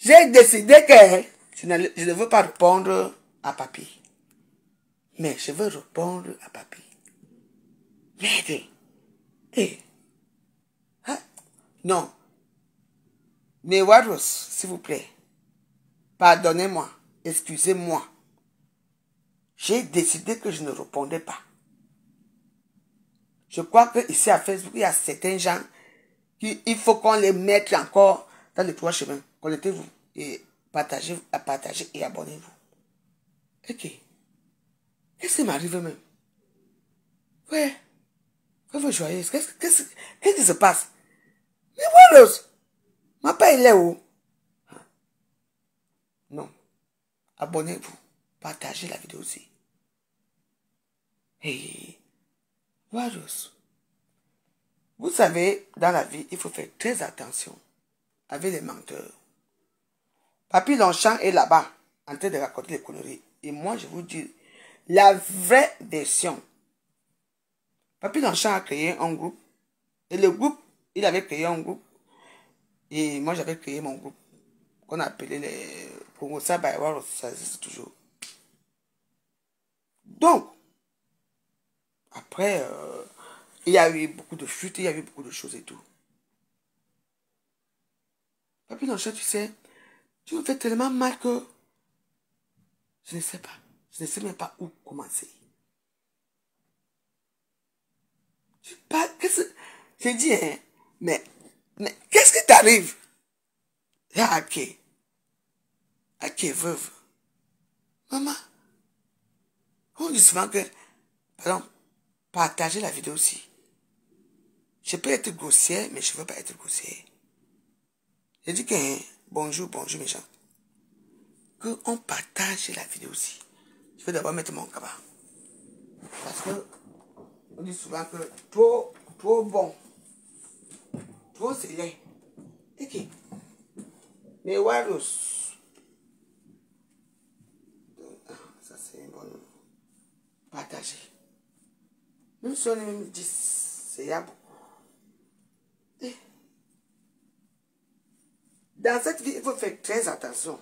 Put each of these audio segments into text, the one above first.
J'ai décidé que je ne, veux pas répondre à papy. Mais je veux répondre à papy. Merde. Eh. Hein? Non. Mais Waros, s'il vous plaît. Pardonnez-moi. Excusez-moi. J'ai décidé que je ne répondais pas. Je crois que ici à Facebook, il y a certains gens qui, il faut qu'on les mette encore dans les trois chemins. Connectez-vous et partagez, partagez et abonnez-vous. Ok. Qu'est-ce qui m'arrive même? Ouais. Qu'est-ce qu'est-ce qui se passe? Mais voilà. Ma paix, il est où? Non. Abonnez-vous. Partagez la vidéo aussi. Hey. Warriors. Vous savez, dans la vie, il faut faire très attention avec les menteurs. Papy Longchamp est là-bas, en train de raconter les conneries. Et moi, je vous dis, la vraie version. Papy Longchamp a créé un groupe. Et le groupe, il avait créé un groupe. Et moi, j'avais créé mon groupe. Qu'on appelait les Congo Sabaïwar, ça existe toujours. Donc, après, euh, il y a eu beaucoup de fuites, il y a eu beaucoup de choses et tout. Papy Longchamp, tu sais, tu me fais tellement mal que je ne sais pas. Je ne sais même pas où commencer. Je pas, qu'est-ce J'ai dit, hein, mais, mais qu'est-ce qui t'arrive? Ah, ok. Ok, veuve. Maman, on dit souvent que, pardon, partager la vidéo aussi. Je peux être grossière, mais je ne veux pas être grossière. J'ai dit que, hein, bonjour, bonjour mes gens. Qu'on partage la vidéo aussi. Je vais d'abord mettre mon cabas. Parce que, on dit souvent que trop, trop bon. Trop c'est laid. Ok. Mais Waros. Ça c'est bon. Partager. Même si on est même 10, c'est y a beaucoup. Eh. Dans cette vie, il faut faire très attention.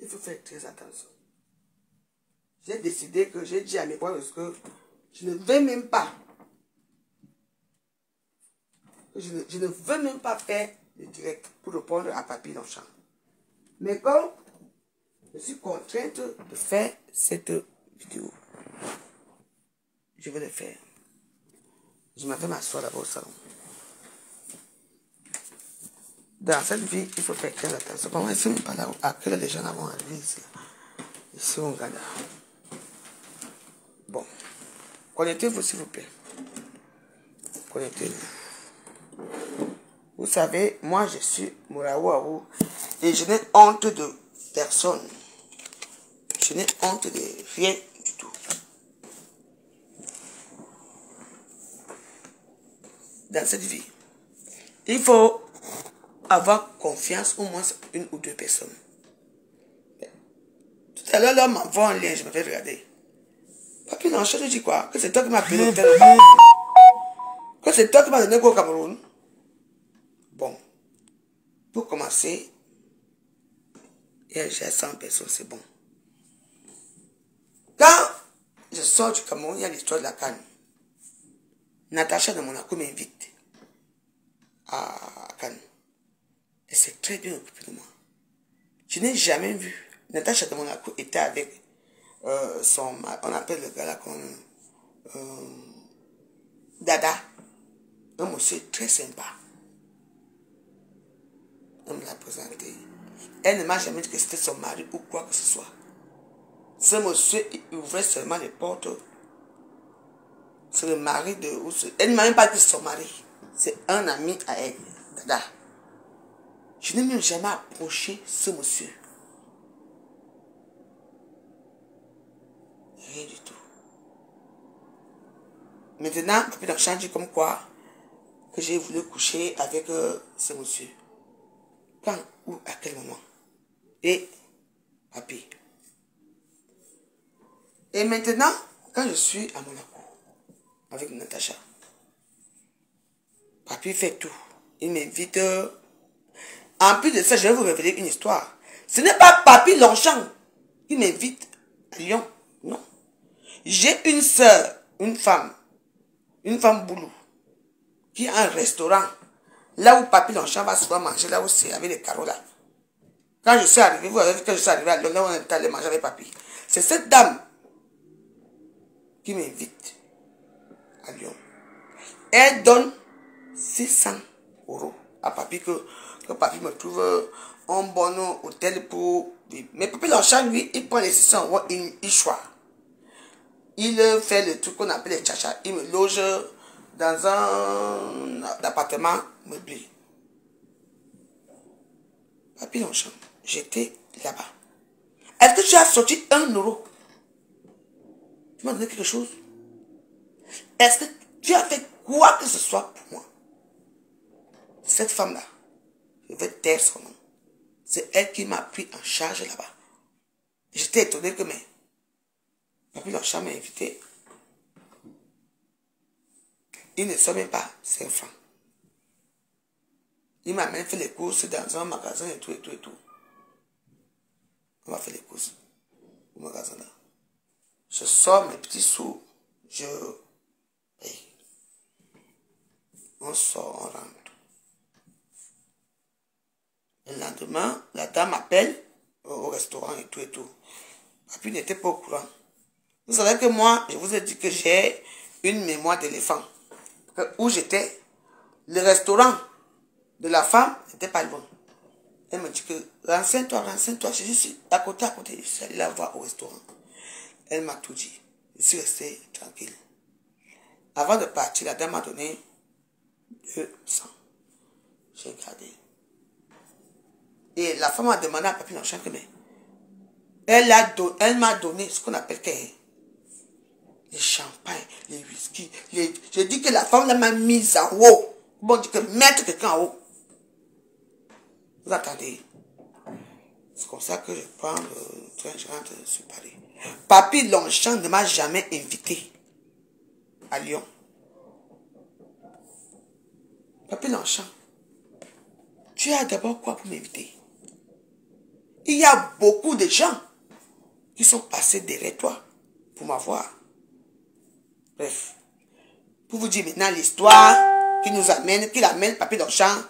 Il faut faire très attention. J'ai décidé que j'ai dit à mes parents que je ne vais même pas. Je ne, je ne veux même pas faire le direct pour répondre à Papy Longchamp. Mais comme je suis contrainte de faire cette vidéo, je vais le faire. Je m'avais m'asseoir d'abord au salon. Dans cette vie, il faut faire très attention. Comment que pas là à quelle les gens vont arriver ici, ici au Ghana Bon. Connectez-vous s'il vous plaît. Connectez-vous. Vous savez, moi je suis Mouraouaou et je n'ai honte de personne. Je n'ai honte de rien du tout. Dans cette vie, il faut avoir confiance au moins une ou deux personnes. Tout à l'heure, l'homme m'envoie un lien, je me fais regarder. Papi, non, je te dis quoi? Que c'est toi qui m'as appelé au Cameroun. Que c'est toi qui m'as donné quoi au Cameroun? Bon. Pour commencer, j'ai 100 personnes, c'est bon. Quand je sors du Cameroun, il y a l'histoire de la canne. Natacha de Monaco m'invite à Cannes. Elle s'est très bien occupée de moi. Je n'ai jamais vu. Natacha de Monaco était avec euh, son... On appelle le gars là comme... Euh, Dada. Un monsieur très sympa. On me l'a présenté. Elle ne m'a jamais dit que c'était son mari ou quoi que ce soit. Ce monsieur il ouvrait seulement les portes. C'est le mari de... Elle ne m'a même pas dit son mari. C'est un ami à elle, Dada. Je n'ai même jamais approché ce monsieur. Rien du tout. Maintenant, Papi Longchamp dit comme quoi que j'ai voulu coucher avec euh, ce monsieur. Quand ou à quel moment? Et Papi. Et maintenant, quand je suis à Monaco avec Natacha, Papy fait tout. Il m'invite. En plus de ça, je vais vous révéler une histoire. Ce n'est pas Papy Longchamp qui m'invite à Lyon. Non. J'ai une soeur, une femme, une femme boulot, qui a un restaurant. Là où Papy Longchamp va souvent manger, là aussi, avec les carreaux là. Quand je suis arrivé, vous avez vu que je suis arrivé à Lyon, là où on est allé manger avec Papy. C'est cette dame qui m'invite Lyon. Elle donne 600 euros à Papy que, que Papy me trouve un bon hôtel pour. Mais Papy Longchamp, lui, il prend les 600 euros, il, il choisit. Il fait le truc qu'on appelle les tchacha. Il me loge dans un appartement meublé. Papy Longchamp, j'étais là-bas. Est-ce que tu as sorti un euro? Tu m'as donné quelque chose? Est-ce que tu as fait quoi que ce soit pour moi? Cette femme-là, je vais taire son nom. C'est elle qui m'a pris en charge là-bas. J'étais étonné que mais Papy Longchamp m'a invité. Il ne sait même pas 5 francs. Il m'a même fait les courses dans un magasin et tout et tout et tout. On m'a fait les courses au magasin là. Je sors mes petits sous, je. On sort, on rentre. Le lendemain, la dame m'appelle au restaurant et tout et tout. Papy n'était pas au courant. Vous savez que moi, je vous ai dit que j'ai une mémoire d'éléphant. Où j'étais, le restaurant de la femme n'était pas loin. Elle me dit que renseigne-toi, renseigne-toi. Je suis à côté, à côté. Je suis allé la voir au restaurant. Elle m'a tout dit. Je suis resté tranquille. Avant de partir, la dame m'a donné 200. J'ai gardé. Et la femme m'a demandé à Papy Longchamp que mais elle, a m'a donné ce qu'on appelle les champagnes, les whisky. Les... Je dis que la femme m'a mise en haut. Bon, dit que mettre quelqu'un en haut. Vous attendez. C'est comme ça que je prends le train, je rentre sur Paris. Papy Longchamp ne m'a jamais invité à Lyon. Papy Longchamp, tu as d'abord quoi pour m'inviter? Il y a beaucoup de gens qui sont passés derrière toi pour m'avoir. Bref, pour vous dire maintenant l'histoire qui nous amène, qui amène Papy Longchamp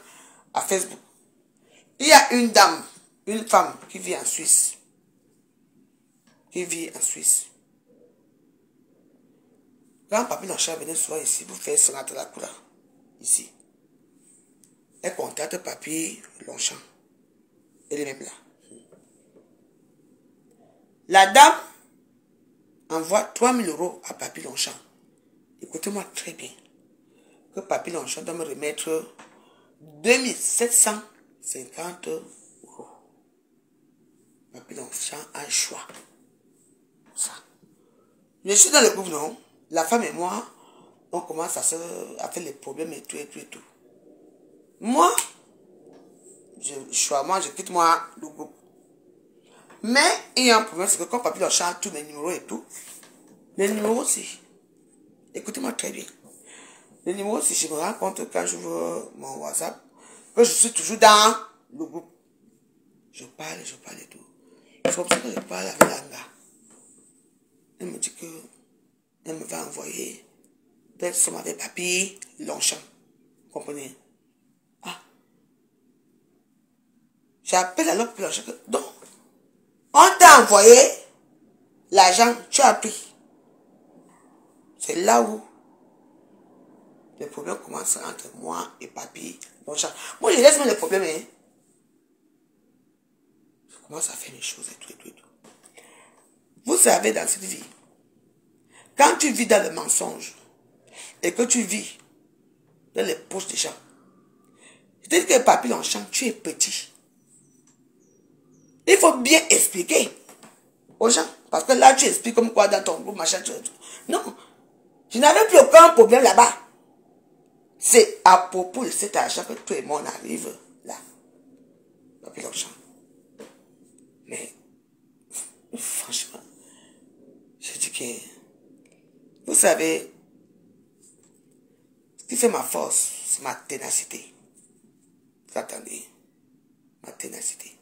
à Facebook. Il y a une dame, une femme qui vit en Suisse. Qui vit en Suisse. Quand Papy Longchamp venait souvent ici pour faire son la couleur, ici, elle contacte Papy Longchamp. Elle est même là. La dame envoie 3000 euros à Papy Longchamp. Écoutez-moi très bien. Que Papy Longchamp doit me remettre 2750 euros. Papy Longchamp a un choix. Ça. Je suis dans le groupe, non? La femme et moi, on commence à, se, à faire les problèmes et tout et tout et tout. Moi, je, choix, moi, je quitte moi le groupe. Mais il y a un problème, c'est que quand Papy a tous mes numéros et tout, les numéros aussi. Écoutez-moi très bien. Le numéro, si je me rends compte quand je vois mon WhatsApp, que je suis toujours dans le groupe. Je parle, je parle et tout. C'est comme ça que je parle avec Langa. Elle me dit que elle me va envoyer peut-être somme avec papier, Longchamp. Comprenez? Ah. J'appelle pour Longchamp. Donc, on t'a envoyé l'argent, tu as pris. C'est là où les problèmes commencent entre moi et papy. Moi, je laisse les problèmes. Hein. Je commence à faire les choses et tout, et tout, et tout. Vous savez, dans cette vie, quand tu vis dans le mensonge et que tu vis dans les poches des gens, je que papy Longchamp, tu es petit. Il faut bien expliquer aux gens. Parce que là, tu expliques comme quoi dans ton groupe, machin, tu... Non, je n'avais plus aucun problème là-bas. C'est à propos de cet argent que tout le monde arrive là. Depuis longtemps. Mais, franchement, je dis que, vous savez, ce qui fait ma force, C'est ma ténacité. Vous attendez? Ma ténacité.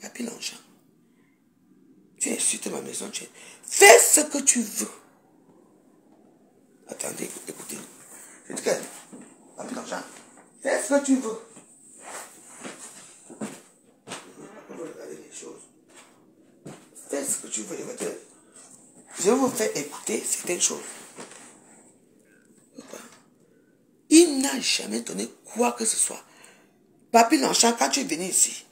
Papy Longchamp. Tu insultes ma maison. Tu... Fais ce que tu veux. Attendez, écoutez. Je que, Papy fais ce que tu veux. Fais ce que tu veux. Je vais vous faire écouter certaines choses. Il n'a jamais donné quoi que ce soit. Papy Longchamp, quand tu es venu ici,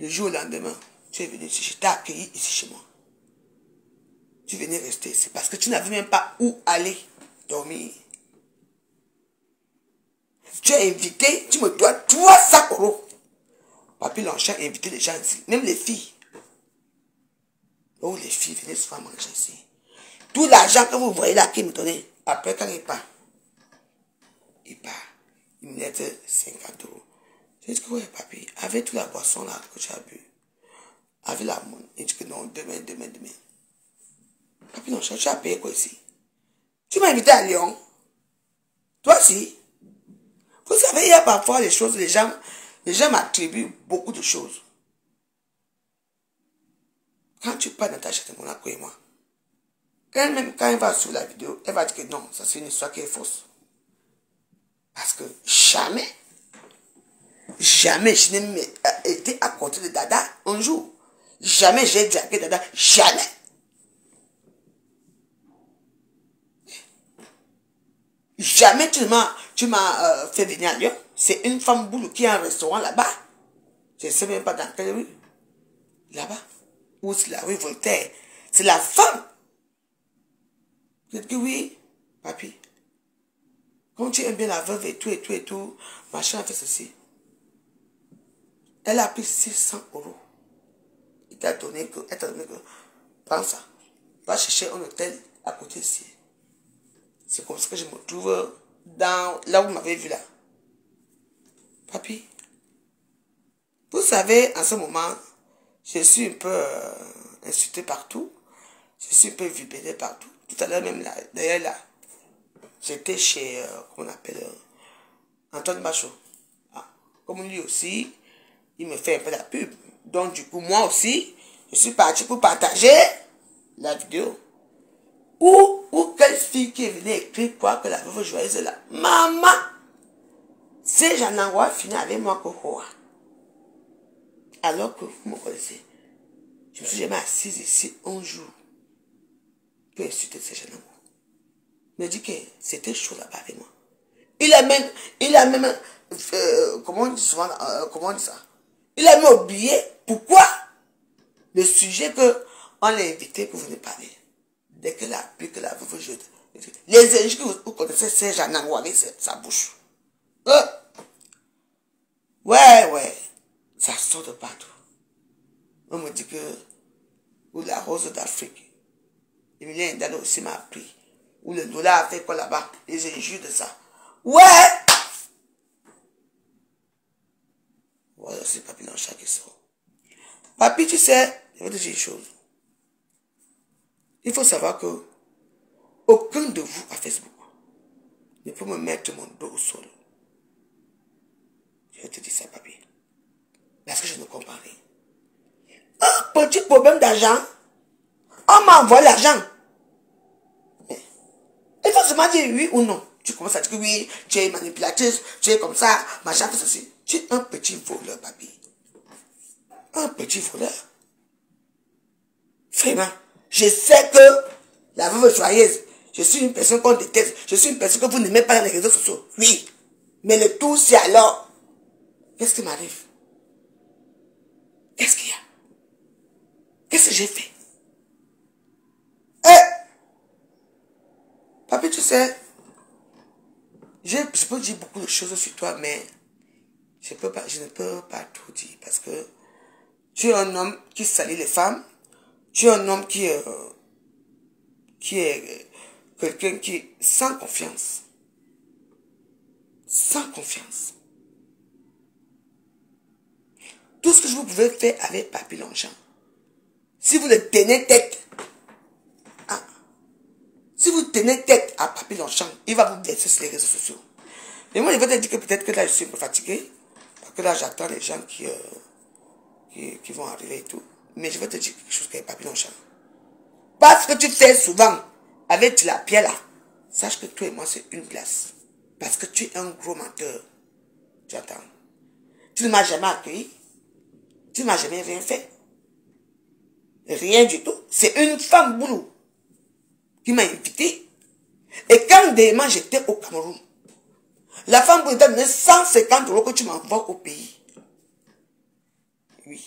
le jour au lendemain, tu es venu ici, je t'ai accueilli ici chez moi. Tu venais rester ici parce que tu n'avais même pas où aller dormir. Tu es invité, tu me dois 300 euros. Papy Longchamp a invité les gens ici, même les filles. Oh, les filles venaient souvent manger ici. Tout l'argent que vous voyez là qui me donnait, après quand il part, il part, il me laisse 50 euros. Je dis que oui, papy, avec toute la boisson là que tu as bu, avec la monnaie, il dit que non, demain, demain, demain. Papy, non, tu as payé quoi ici? Tu m'as invité à Lyon. Toi aussi. Vous savez, il y a parfois les choses, les gens, les gens m'attribuent beaucoup de choses. Quand tu parles dans ta chatte, mon et moi, elle-même, quand elle va sur la vidéo, elle va dire que non, ça c'est une histoire qui est fausse. Parce que jamais, jamais je n'ai été à côté de Dada un jour. Jamais j'ai dragué Dada. Jamais. Jamais tu m'as tu m'as euh, fait venir à Lyon. C'est une femme boulot qui a un restaurant là-bas. Je ne sais même pas dans quelle rue. Là-bas. Ou c'est la rue Voltaire. C'est la femme. Je dis oui, papy. Quand tu aimes bien la veuve et tout et tout et tout, machin fait ceci. Elle a pris 600 euros. Il t'a donné que, elle t'a donné que, prends ça. Va chercher un hôtel à côté ici. C'est comme ça que je me trouve dans, là où vous m'avez vu là. Papy, vous savez, en ce moment, je suis un peu euh, insulté partout. Je suis un peu vibéré partout. Tout à l'heure même là, d'ailleurs là, j'étais chez, euh, comment on appelle, euh, Antoine Bachot. Ah, comme lui aussi, il me fait un peu la pub. Donc du coup, moi aussi, je suis parti pour partager la vidéo. Ou, ou quelle fille qui est venue écrire quoi que la veuve joyeuse là. Maman! C'est envoie fini avec moi quoi. Alors que vous me connaissez. Je me suis jamais assise ici un jour pour insulter ces jeunes Il me dit que c'était chaud là-bas avec moi. Il a même, il a même, euh, comment on dit souvent, euh, comment on dit ça? Il a même oublié pourquoi? Le sujet que on l'a invité pour venir parler. Dès que la pluie, que la veuve jette. Les injures que vous connaissez, c'est Jean avec sa bouche. Euh. Ouais, ouais. Ça sort de partout. On me dit que, ou la rose d'Afrique, Emilien Indalo aussi m'a appris. Ou le dollar fait quoi là-bas Les injures de ça. Ouais Voilà, c'est Papi Lanchat qui sort. Papi, tu sais, je vais te dire une chose. Il faut savoir que aucun de vous à Facebook ne peut me mettre mon dos au sol. Je vais te dire ça, papi. Parce que je ne comprends rien. Un petit problème d'argent, on m'a envoyé l'argent. Il faut seulement dire oui ou non. Tu commences à dire oui, tu es manipulatrice, tu es comme ça, machin, tout ceci. Tu es un petit voleur, papi. Un petit voleur. Vraiment. Je sais que la veuve joyeuse, je suis une personne qu'on déteste, je suis une personne que vous n'aimez pas dans les réseaux sociaux. Oui. Mais le tout, c'est alors. Qu'est-ce qui m'arrive? Qu'est-ce qu'il y a? Qu'est-ce que j'ai fait? Eh Papi, tu sais, je, peux dire beaucoup de choses sur toi, mais je, peux pas, je ne peux pas tout dire parce que tu es un homme qui salit les femmes, tu es un homme qui, euh, qui est quelqu'un qui est sans confiance. Sans confiance. Tout ce que vous pouvez faire avec Papy Longchamp, si vous le tenez tête, ah, si vous tenez tête à Papy Longchamp, il va vous laisser sur les réseaux sociaux. Et moi, je vais te dire que peut-être que là, je suis un peu fatigué. Parce que là, j'attends les gens qui, euh, qui, qui, vont arriver et tout. Mais je vais te dire quelque chose qui est papillon chat. Parce que tu fais souvent avec la pierre là. Sache que toi et moi, c'est une glace. Parce que tu es un gros menteur. Tu attends. Tu ne m'as jamais accueilli. Tu ne m'as jamais rien fait. Rien du tout. C'est une femme boulot qui m'a invité. Et quand demain j'étais au Cameroun, la femme boulot t'a donné 150 euros que tu m'envoies au pays. Oui.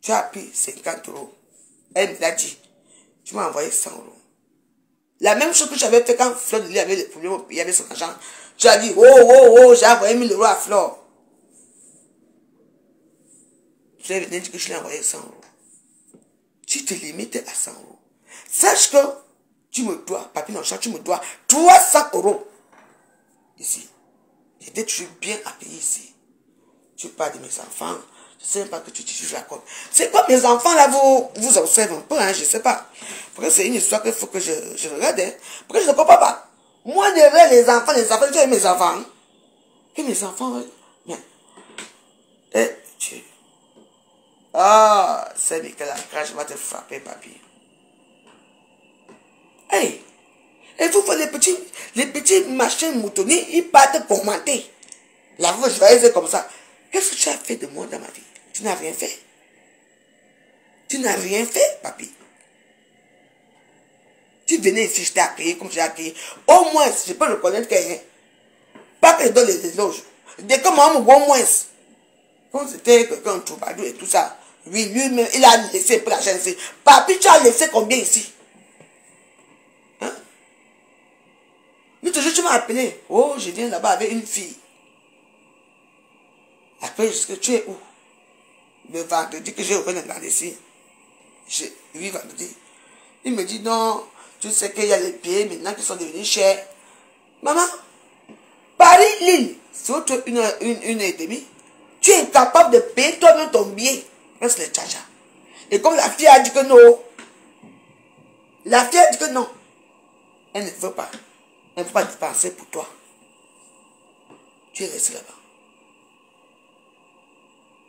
Tu as pris 50 euros. Elle me l'a dit. Tu m'as envoyé 100 euros. La même chose que j'avais fait quand Fleur de avait les problèmes au pays avec son argent. Tu as dit, oh, oh, oh, j'ai envoyé 1000 euros à Fleur. Tu as dire que je l'ai envoyé 100 euros. Tu te limites à 100 euros. Sache que tu me dois, papi chat, tu me dois 300 euros. Ici. J'étais toujours bien payer ici? Tu parles de mes enfants. Je ne sais même pas que tu te racontes. C'est quoi mes enfants là, vous, vous observez un peu, hein, je ne sais pas. Parce que c'est une histoire qu'il faut que je, regarde. Hein. Parce que je ne comprends pas. Moi, derrière les enfants, les enfants, tu mes enfants. Hein. Et mes enfants, bien. Eh, Dieu. Ah, c'est Michael je va te frapper, papy. Hey! Et vous les petits, les petits machins moutonniers, ils partent commenter. La voix joyeuse comme ça. Qu'est-ce que tu as fait de moi dans ma vie? Tu n'as rien fait? Tu n'as rien fait, papy. Tu venais ici, je t'ai accueilli comme j'ai accueilli. Au moins, je peux reconnaître que rien. Pas que je donne les éloges. Dès que moi, au moins. Quand c'était quelqu'un troubadour et tout ça. Oui, lui-même, il a laissé pour la chaîne ici. Papy, tu as laissé combien ici? Lui, toujours, tu m'as appelé. Oh, je viens là-bas avec une fille. Après, que tu es où? Le vendredi que j'ai ouvert le ici. Je, oui, vendredi. Il me dit non, tu sais qu'il y a les pieds maintenant qui sont devenus chers. Maman, Paris-Lille, c'est une, une, une et demie. Tu es capable de payer toi-même ton billet. Reste les tchacha. Et comme la fille a dit que non, la fille a dit que non, elle ne veut pas. Elle ne veut pas dépenser pour toi. Tu es resté là-bas.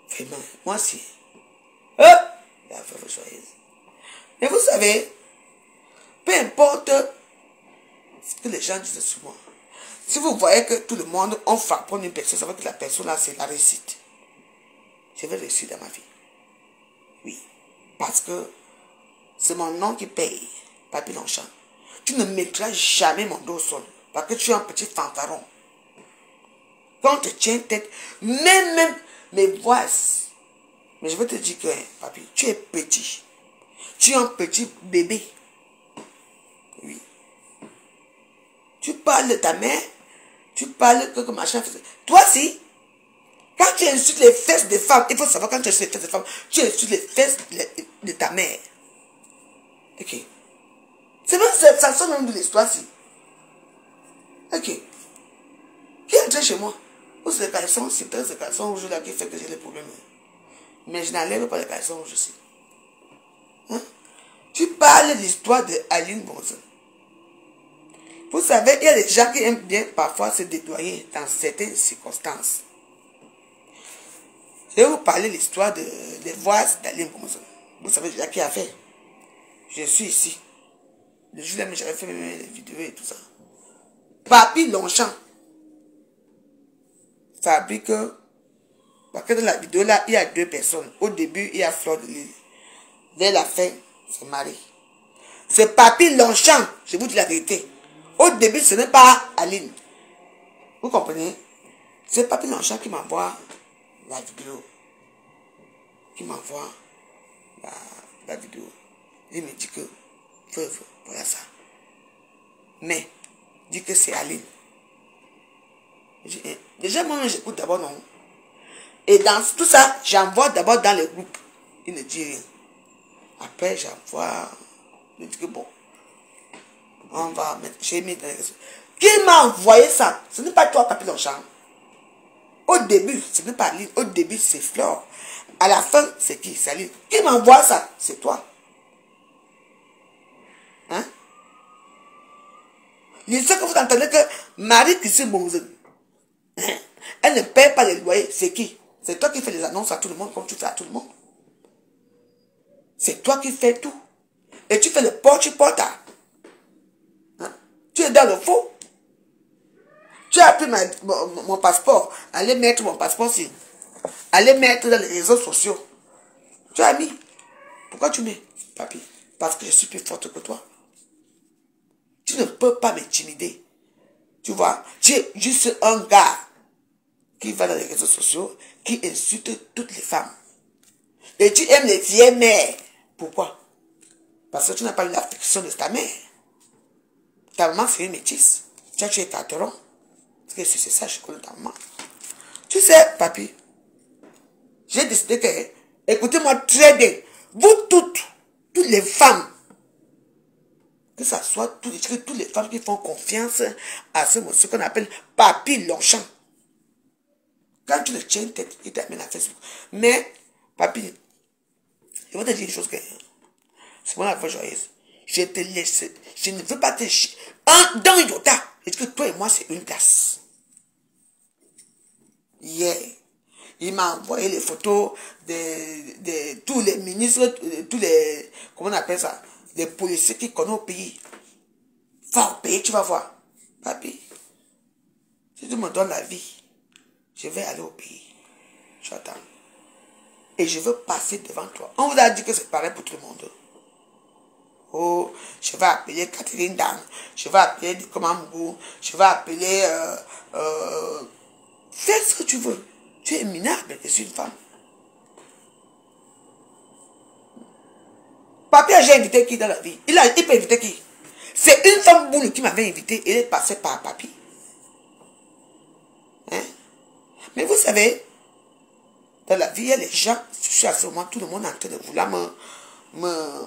Vraiment, moi aussi. Hop, la veuve joyeuse. Et vous savez, peu importe ce que les gens disent souvent, si vous voyez que tout le monde on frappe une personne, ça veut que la personne là, c'est la réussite. Je vais réussir dans ma vie. Oui. Parce que c'est mon nom qui paye, Papy Longchamp. Tu ne mettras jamais mon dos au sol. Parce que tu es un petit fanfaron. Quand on te tient tête, même, même mes voix. Mais je veux te dire que, papy, tu es petit. Tu es un petit bébé. Oui. Tu parles de ta mère. Tu parles que, que machin. Toi, si, quand tu insultes les fesses des femmes, il faut savoir quand tu insultes les fesses des femmes, tu insultes les fesses de, ta mère. Ok. C'est même ça, sonne même de l'histoire-ci. Ok. Qui est entré chez moi? Où c'est les caleçons C'est peut-être ces caleçons rouges là qui fait que j'ai les problèmes. Mais je n'enlève pas les caleçons rouges aussi. Hein? Tu parles de l'histoire de Bonson. Vous savez, il y a des gens qui aiment bien parfois se dédoyer dans certaines circonstances. Je vais vous parler de l'histoire de, des voix d'Aline Bonson. Vous savez déjà qui a fait. Je suis ici. Le jour j'avais fait mes vidéos et tout ça. Papy Longchamp fabrique. Parce que dans la vidéo là, il y a deux personnes. Au début, il y a Fleur de l'île. Vers la fin, c'est Marie. C'est Papy Longchamp, je vous dis la vérité. Au début, ce n'est pas Aline. Vous comprenez? C'est Papy Longchamp qui m'envoie la vidéo. Qui m'envoie la, vidéo. Il me dit que, voilà ça. Mais, dit que c'est Aline. Déjà, moi, j'écoute d'abord non. Et dans tout ça, j'envoie d'abord dans le groupe. Il ne dit rien. Après, j'envoie. Il dit que bon, on va mettre. J'ai mis dans les Qui m'a envoyé ça? Ce n'est pas toi, Papi Longchamp. Au début, ce n'est pas Aline. Au début, c'est Flore. À la fin, c'est qui? Salut. Qui m'envoie ça? C'est toi. Hein? Il que vous entendez que Marie Christine Bonzen, Hein? Elle ne paye pas les loyers. C'est qui? C'est toi qui fais les annonces à tout le monde comme tu fais à tout le monde. C'est toi qui fais tout. Et tu fais le porte-porte. Hein? Tu es dans le faux. Tu as pris mon, passeport. Allez mettre mon passeport ici. Allez mettre dans les réseaux sociaux. Tu as mis. Pourquoi tu mets, papy Parce que je suis plus forte que toi. Tu ne peux pas m'intimider. Tu vois, tu es juste un gars qui va dans les réseaux sociaux, qui insulte toutes les femmes. Et tu aimes les vieilles mères. Pourquoi? Parce que tu n'as pas l'affection de ta mère. Ta maman, c'est une métisse. Tu as tué Parce que c'est ça, je connais ta maman. Tu sais, papy, j'ai décidé que, écoutez-moi très bien, vous toutes, toutes les femmes, que ce soit toutes toutes les femmes qui font confiance à ce monsieur qu'on appelle Papy Longchamp. Quand tu le tiens tête, il t'amène à Facebook. Mais, Papy, je vais te dire une chose que c'est la voix joyeuse. Je te laisse, je ne veux pas te chier. Dans Yota, est-ce que toi et moi, c'est une place? Yeah. Il m'a envoyé les photos de, de, tous les ministres, tous les, comment on appelle ça, des policiers qui connaissent au pays. Va au pays, tu vas voir. Papi, si tu me donnes la vie, je vais aller au pays. J'attends. Et je veux passer devant toi. On vous a dit que c'est pareil pour tout le monde. Oh, je vais appeler Catherine Dan, je vais appeler Dikomambu, je vais appeler... Euh, euh, fais ce que tu veux. Tu es minable, je suis une femme. Papi j'ai invité qui dans la vie? Il, a, il peut inviter qui? C'est une femme boule qui m'avait invité. Elle est passée par papi. Hein? Mais vous savez, dans la vie, il y a les gens, je suis à ce moment, tout le monde est en train de vouloir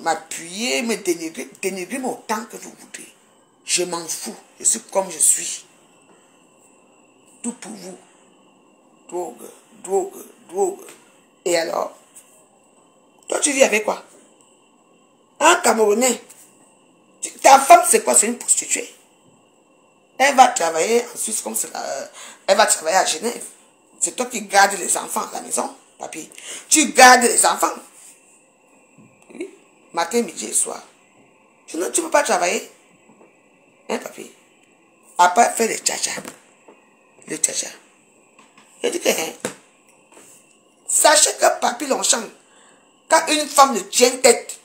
m'appuyer, me, me dénigrer, dénigrer mon temps que vous voudrez. Je m'en fous. Je suis comme je suis. Tout pour vous drogue, drogue, drogue. Et alors, toi tu vis avec quoi? Un Camerounais. Ta femme c'est quoi? C'est une prostituée. Elle va travailler en Suisse comme ça. Euh, elle va travailler à Genève. C'est toi qui gardes les enfants à la maison, papy. Tu gardes les enfants. Oui. Matin, midi et soir. Tu ne peux pas travailler. Hein, papy? Après, faire les tcha-tcha. Les tcha-tcha. Je dis que, hein, sachez que Papy Longchamp, quand une femme le tient tête,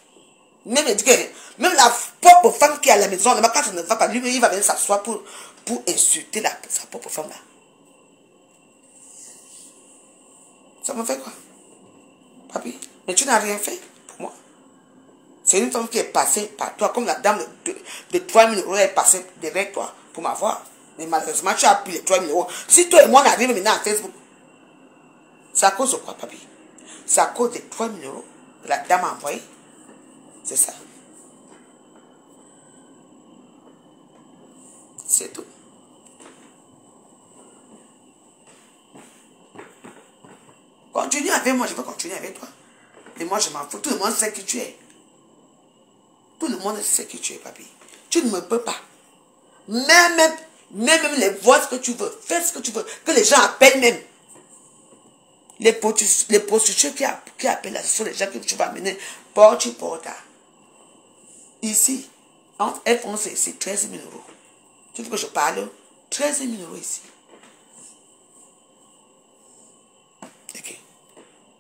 même, la propre femme qui est à la maison, là quand ça ne va pas, lui, il va venir s'asseoir pour, pour insulter la, sa propre femme là. Ça me fait quoi? Papy, mais tu n'as rien fait pour moi. C'est une femme qui est passée par toi, comme la dame de, de, 3000 euros est passée derrière toi pour m'avoir. Mais malheureusement, tu as pris les 3 000 euros. Si toi et moi on arrive maintenant à Facebook, c'est à cause de quoi, papy C'est à cause des 3 000 euros que la dame a envoyé. C'est ça. C'est tout. Continue avec moi, je veux continuer avec toi. Et moi, je m'en fous. Tout le monde sait qui tu es. Tout le monde sait qui tu es, papy. Tu ne me peux pas. Même, même même, les voix que tu veux. Fais ce que tu veux. Que les gens appellent même. Les, les prostituées qui, qui appellent ce sont les gens que tu vas amener porte porte. Ici, entre elles font ici 13 000 euros. Tu veux que je parle 13 000 euros ici. Ok.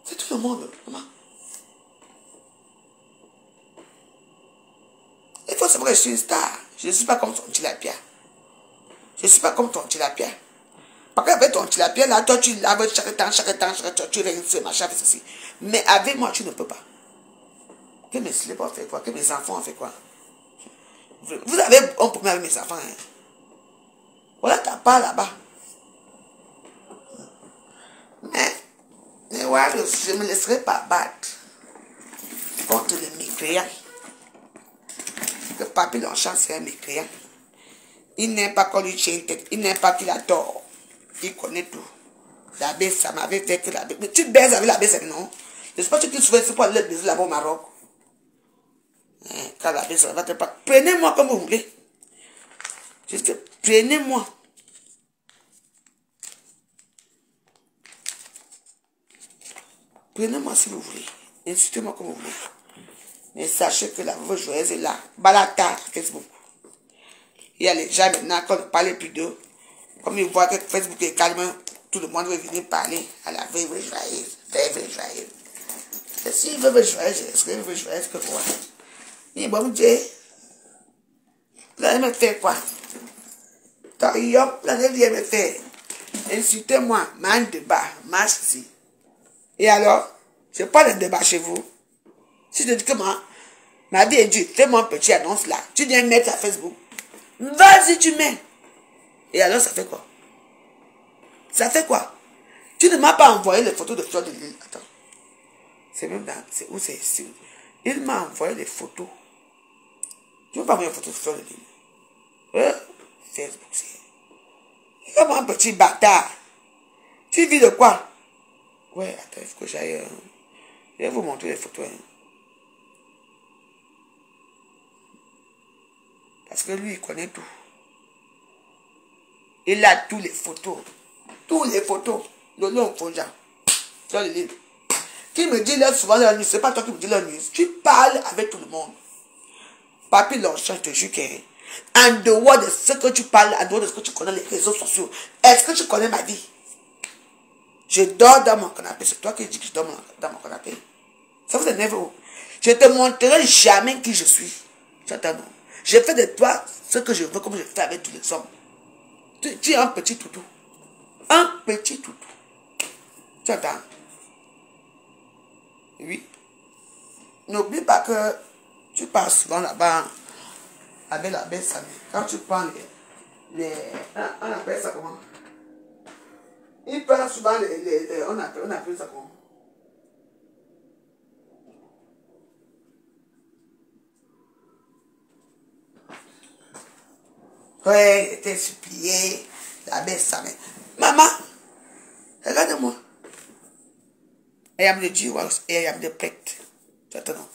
C'est tout le monde, maman. Il faut savoir que je suis une star. Je ne suis pas comme son tilapia. Je ne suis pas comme ton tilapia. Parce qu'avec ton tilapia, là, toi, tu laves chaque temps, chaque temps, chaque temps, tu rinces, machin, ceci. Mais avec moi, tu ne peux pas. Que mes slips ont fait quoi? Que mes enfants ont fait quoi? Vous avez un problème avec mes enfants. Hein? Voilà ta part là-bas. Mais, mais ouais, je ne me laisserai pas battre contre les mécréants. Le papier Longchamp, c'est un mécréant. Il n'est pas qu'on lui. Il n'est pas qu'il a tort. Il connaît tout. La baisse, ça m'avait fait que la baisse. Mais tu baises avec la baisse, non Je ne sais pas si tu souhaites pour aller baiser là-bas au Maroc. Prenez-moi comme vous voulez. juste Prenez-moi. Prenez-moi si vous voulez. Insultez-moi comme vous voulez. Mais sachez que la veuve joyeuse est là. Balata Facebook. Il y a les gens maintenant, quand on parle plus d'eux, comme ils voient que Facebook est calme, tout le monde veut venir parler à la veuve joyeuse. Veuve joyeuse. Et si veuve joyeuse, est-ce que veuve joyeuse peut voir Faire quoi? T'as eu, vous allez me faire. Insultez-moi, man débat, marche. Et alors, je pas de débat chez vous. Si je dis que moi, ma vie est dure, fais-moi un petit annonce là. Tu viens mettre à Facebook. Vas-y, tu mets. Et alors, ça fait quoi Ça fait quoi Tu ne m'as pas envoyé les photos de fleurs de l'île. Attends. C'est même dans. C'est où c'est ici Il m'a envoyé les photos. Tu veux pas les photos de l'île euh, Facebook, c'est. Comme un petit bâtard. Tu vis de quoi? Ouais, attends, il faut que j'aille. Euh, je vais vous montrer les photos. Hein. Parce que lui, il connaît tout. Il a tous les photos. Tous les photos. Le long Fonja. Dans le livre. Qui me dit là souvent la nuit, c'est pas toi qui me dis la nuit. Tu parles avec tout le monde. Papi Longchamp, je te jure que en dehors de ce que tu parles, en dehors de ce que tu connais les réseaux sociaux, est-ce que tu connais ma vie? Je dors dans mon canapé. C'est toi qui dis que je dors dans mon canapé. Ça vous énerve Je te montrerai jamais qui je suis. J'attends. Je fais de toi ce que je veux, comme je fais avec tous les hommes. Tu, tu es un petit toutou. Un petit toutou. Tu. Oui. N'oublie pas que tu passes souvent là-bas avec la baisse Quand tu prends les, on appelle ça comment? Il prend souvent les, les, on, appelle, on ça comment? Ouais, était supplié, la baisse sa Maman, regarde-moi. Am the Jews, I am the plate. Attends.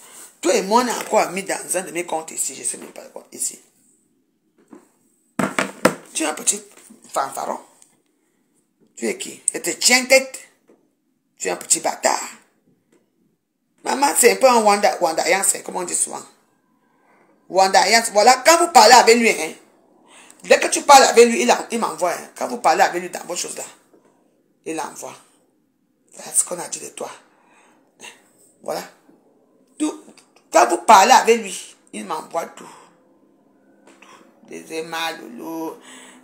Toi et moi, on a encore mis dans un de mes comptes ici. Je ne sais même pas quoi ici. Tu es un petit fanfaron. Tu es qui? Je te tiens tête. Tu es un petit bâtard. Maman, c'est un peu un Wanda, Wandayan, c'est comme on dit souvent. Wandayan, voilà, quand vous parlez avec lui, hein, dès que tu parles avec lui, il, m'envoie. Hein, quand vous parlez avec lui dans vos choses là, il envoie. C'est ce qu'on a dit de toi. Voilà. Tout, quand vous parlez avec lui, il m'envoie tout. Les émats, l'eau,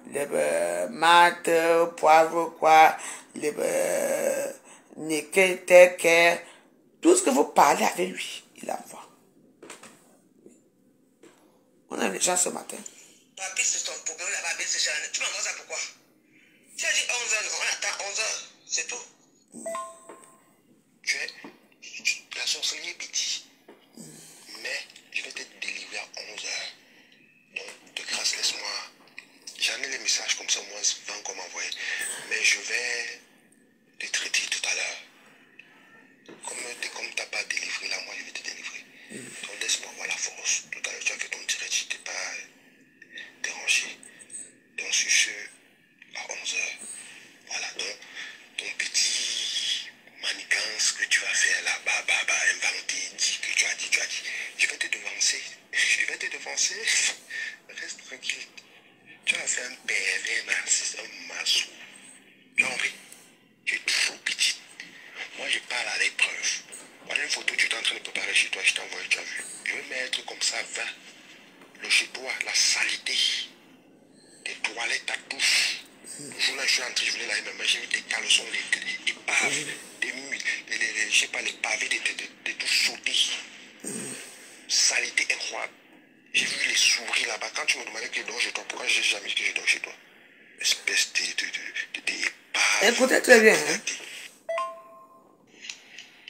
les euh, maths, poivre, quoi, les euh, tout ce que vous parlez avec lui, il envoie. On a les gens ce matin. Papi, c'est ton problème là-bas, tu m'envoies ça pourquoi? Tu as dit 11h, on attend 11h, c'est tout. Tu es la sorcellerie petit mais je vais te délivrer à 11 heures. Donc, de grâce, laisse-moi. J'en ai les messages comme ça, moins 20 qu'on m'a envoyé. Mais je vais te traiter tout à l'heure. Comme, comme tu n'as pas délivré là, moi je vais te délivrer. Donc laisse-moi voir la force. Tout à l'heure, tu as fait ton direct, je t'ai pas dérangé. Donc sur ce, à 11 heures. Voilà, donc ton petit manigance que tu vas faire là, bah, bah, bah, inventer, dit que tu as dit, tu as dit. Je vais te devancer. Je vais te devancer. Reste tranquille. Tu as fait un pervers narcisse, un massou. As compris? Tu es trop petite. Moi, je parle à l'épreuve. Voilà une photo que tu es en train de préparer chez toi, je t'envoie, tu as vu. Je vais mettre comme ça, va. Le chez toi, la saleté. Tes toilettes, ta douche. Le jour là, je suis entré, je voulais la même, j'ai mis des caleçons, des, des, des paves, des, des, je sais pas, les pavés, des, des, des, douches sautées saleté incroyable. J'ai vu les souris là-bas. Quand tu me demandais que je dors chez toi, pourquoi j'ai jamais dit que je dors chez toi? Espèce de, de, de, de, de Écoutez très bien. Hein?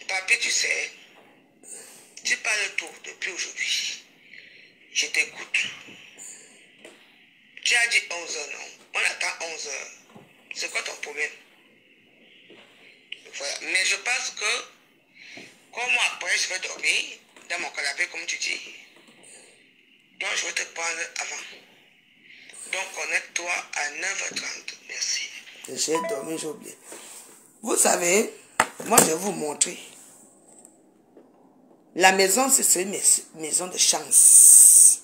Papi, tu sais, tu parles tout depuis aujourd'hui. Je t'écoute. Tu as dit 11 heures, non? On attend 11 heures. C'est quoi ton problème? Mais je pense que, comme après je vais dormir, dans mon canapé, comme tu dis. Donc, je vais te prendre avant. Donc, connecte-toi à 9h30. Merci. J'ai dormi, j'ai oublié. Vous savez, moi, je vais vous montrer. La maison, c'est une maison de chance.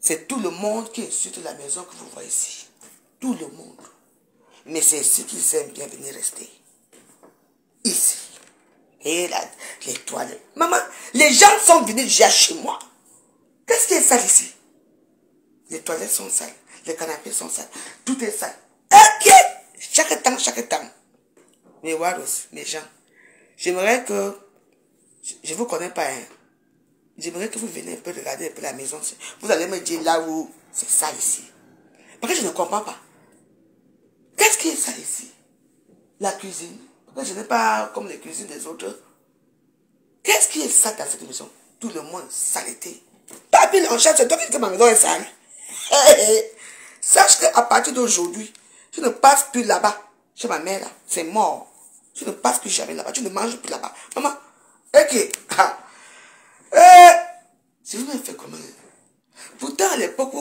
C'est tout le monde qui est sur la maison que vous voyez ici. Tout le monde. Mais c'est ceux qui aiment bien venir rester. Ici. Et toilettes. Maman, les gens sont venus déjà chez moi. Qu'est-ce qui est sale ici? Les toilettes sont sales. Les canapés sont sales. Tout est sale. Ok. Chaque temps, chaque temps. Mais Waros, mes gens, j'aimerais que... Je ne vous connais pas, hein. J'aimerais que vous veniez un peu regarder un peu la maison. Vous allez me dire là où c'est sale ici. Parce que je ne comprends pas. Qu'est-ce qui est sale ici? La cuisine. Pourquoi je n'ai pas comme les cuisines des autres Qu'est-ce qui est sale dans cette maison Tout le monde saleté. Papi l'enchant, c'est toi qui dis que ma maison est sale. Sache qu'à partir d'aujourd'hui, je ne passe plus là-bas. Chez ma mère, là. C'est mort. Je ne passe plus jamais là-bas. Tu ne manges plus là-bas. Maman, ok. Ah. Eh, si vous me faites comment Pourtant, à l'époque,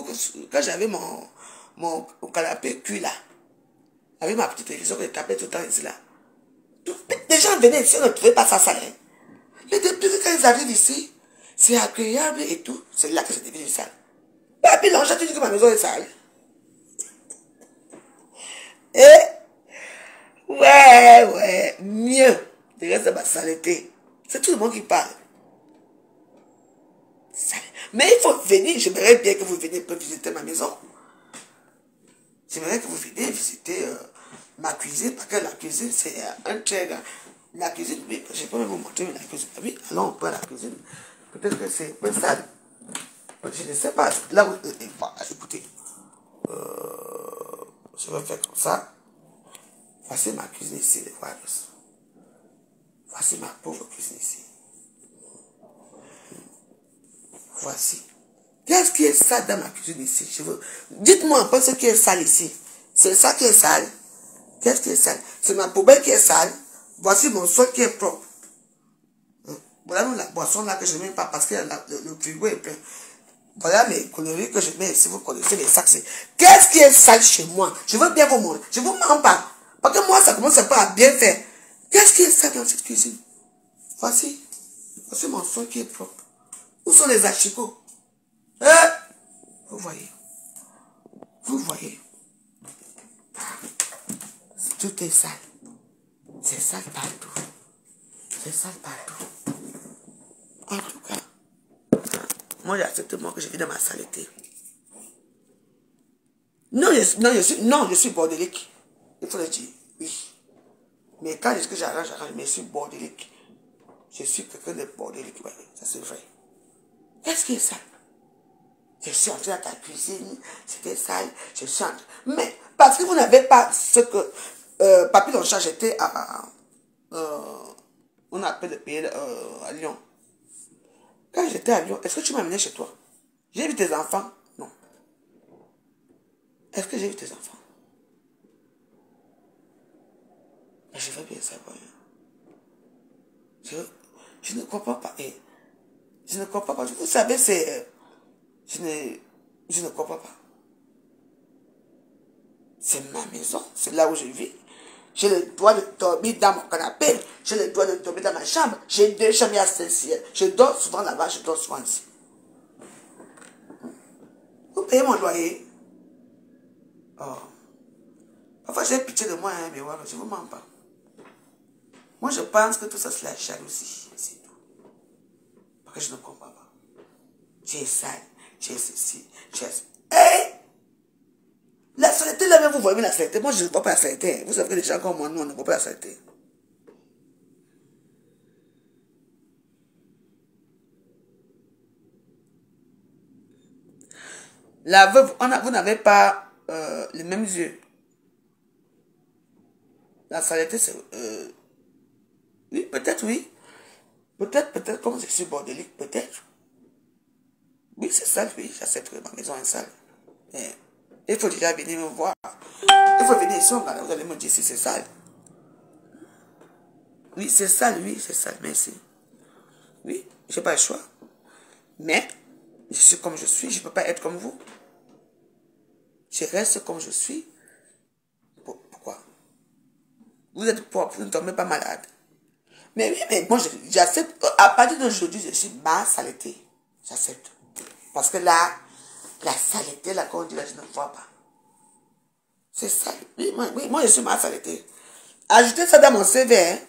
quand j'avais mon, mon canapé cuit là, avec ma petite télévision que je tout le temps ici là, les gens venaient ici, on ne trouvait pas ça sale. Hein. Mais depuis que quand ils arrivent ici, c'est agréable et tout, c'est là que c'est devenu sale. Papi, l'ange, tu dis que ma maison est sale. Et, ouais, ouais, mieux. De reste de ma saleté. C'est tout le monde qui parle. Mais il faut venir. J'aimerais bien que vous veniez visiter ma maison. J'aimerais que vous veniez visiter euh, cuisine, parce que la cuisine, c'est euh, un très La cuisine, oui, je peux vous montrer la cuisine. Ah oui, allons à la cuisine. Peut-être que c'est un sale. Je ne sais pas. Là où. Euh, écoutez. je vais faire comme ça. Voici ma cuisine ici, les. Voici ma pauvre cuisine ici. Voici. Qu'est-ce qui est sale dans ma cuisine ici? Dites-moi un peu ce qui est sale ici. C'est ça qui est sale. Qu'est-ce qui est sale? C'est ma poubelle qui est sale. Voici mon sol qui est propre. Hein? Voilà la boisson là que je ne mets pas parce que le, frigo est plein. Voilà mes conneries que je mets ici. Vous connaissez les sacs. Qu'est-ce qui est sale chez moi? Je veux bien vous montrer. Je vous mens pas. Parce que moi, ça commence pas à bien faire. Qu'est-ce qui est sale dans cette cuisine? Voici. Voici mon sol qui est propre. Où sont les achicots? Hein? Vous voyez Vous voyez Tout est sale. C'est sale partout. C'est sale partout. En tout cas, moi j'accepte moi que je vis dans ma saleté. Non, je, non, je suis, non, je suis bordélique. Il faut le dire, oui. Mais quand dis que j'arrange, j'arrange, mais je suis bordélique. Je suis quelqu'un de bordélique, ça c'est vrai. Qu'est-ce qui est sale? Je suis entré dans ta cuisine, c'était sale, je entré. Mais parce que vous n'avez pas ce que euh, Papy Lonchat, j'étais à, euh, on appelle le pays euh, à Lyon. Quand j'étais à Lyon, est-ce que tu m'as amené chez toi? J'ai vu tes enfants Non. Est-ce que j'ai vu tes enfants? Je veux bien savoir. Je, je ne comprends pas. Et je ne comprends pas. Vous savez, c'est... Je ne, je ne comprends pas. C'est ma maison, c'est là où je vis. J'ai le droit de dormir dans mon canapé. J'ai le droit de dormir dans ma chambre. J'ai deux chambres essentielles. Je dors souvent là-bas, je dors souvent ici. Vous payez mon loyer. Oh. Parfois j'ai pitié de moi, hein, mais voilà, je ne vous mens pas. Moi, je pense que tout ça, c'est la jalousie. C'est tout. Parce que je ne comprends pas. Tu es sale, tu es ceci, tu. Hey! La saleté, là même, vous voyez la saleté. Moi, je ne vois pas la saleté. Vous savez que les gens comme moi, nous, on ne voit pas la saleté. La veuve, on a, vous n'avez pas euh, les mêmes yeux. La saleté, c'est... Euh, oui, peut-être, oui. Peut-être, peut-être, comme je suis bordélique, peut-être. Oui, c'est sale, oui, j'accepte que ma maison est sale. Il faut déjà venir me voir. Il faut venir ici, vous allez me dire si c'est sale. Oui, c'est sale, oui, c'est sale, merci. Oui, je n'ai pas le choix. Mais, je suis comme je suis, je peux pas être comme vous. Je reste comme je suis. Pourquoi? Vous êtes propre, vous ne tombez pas malade. Mais oui, mais moi, j'accepte. À partir d'aujourd'hui, je suis ma saleté. J'accepte. Parce que là, la saleté, dit là, je ne vois pas. C'est ça. Oui, moi, je suis ma saleté. Ajoutez ça dans mon CV, hein,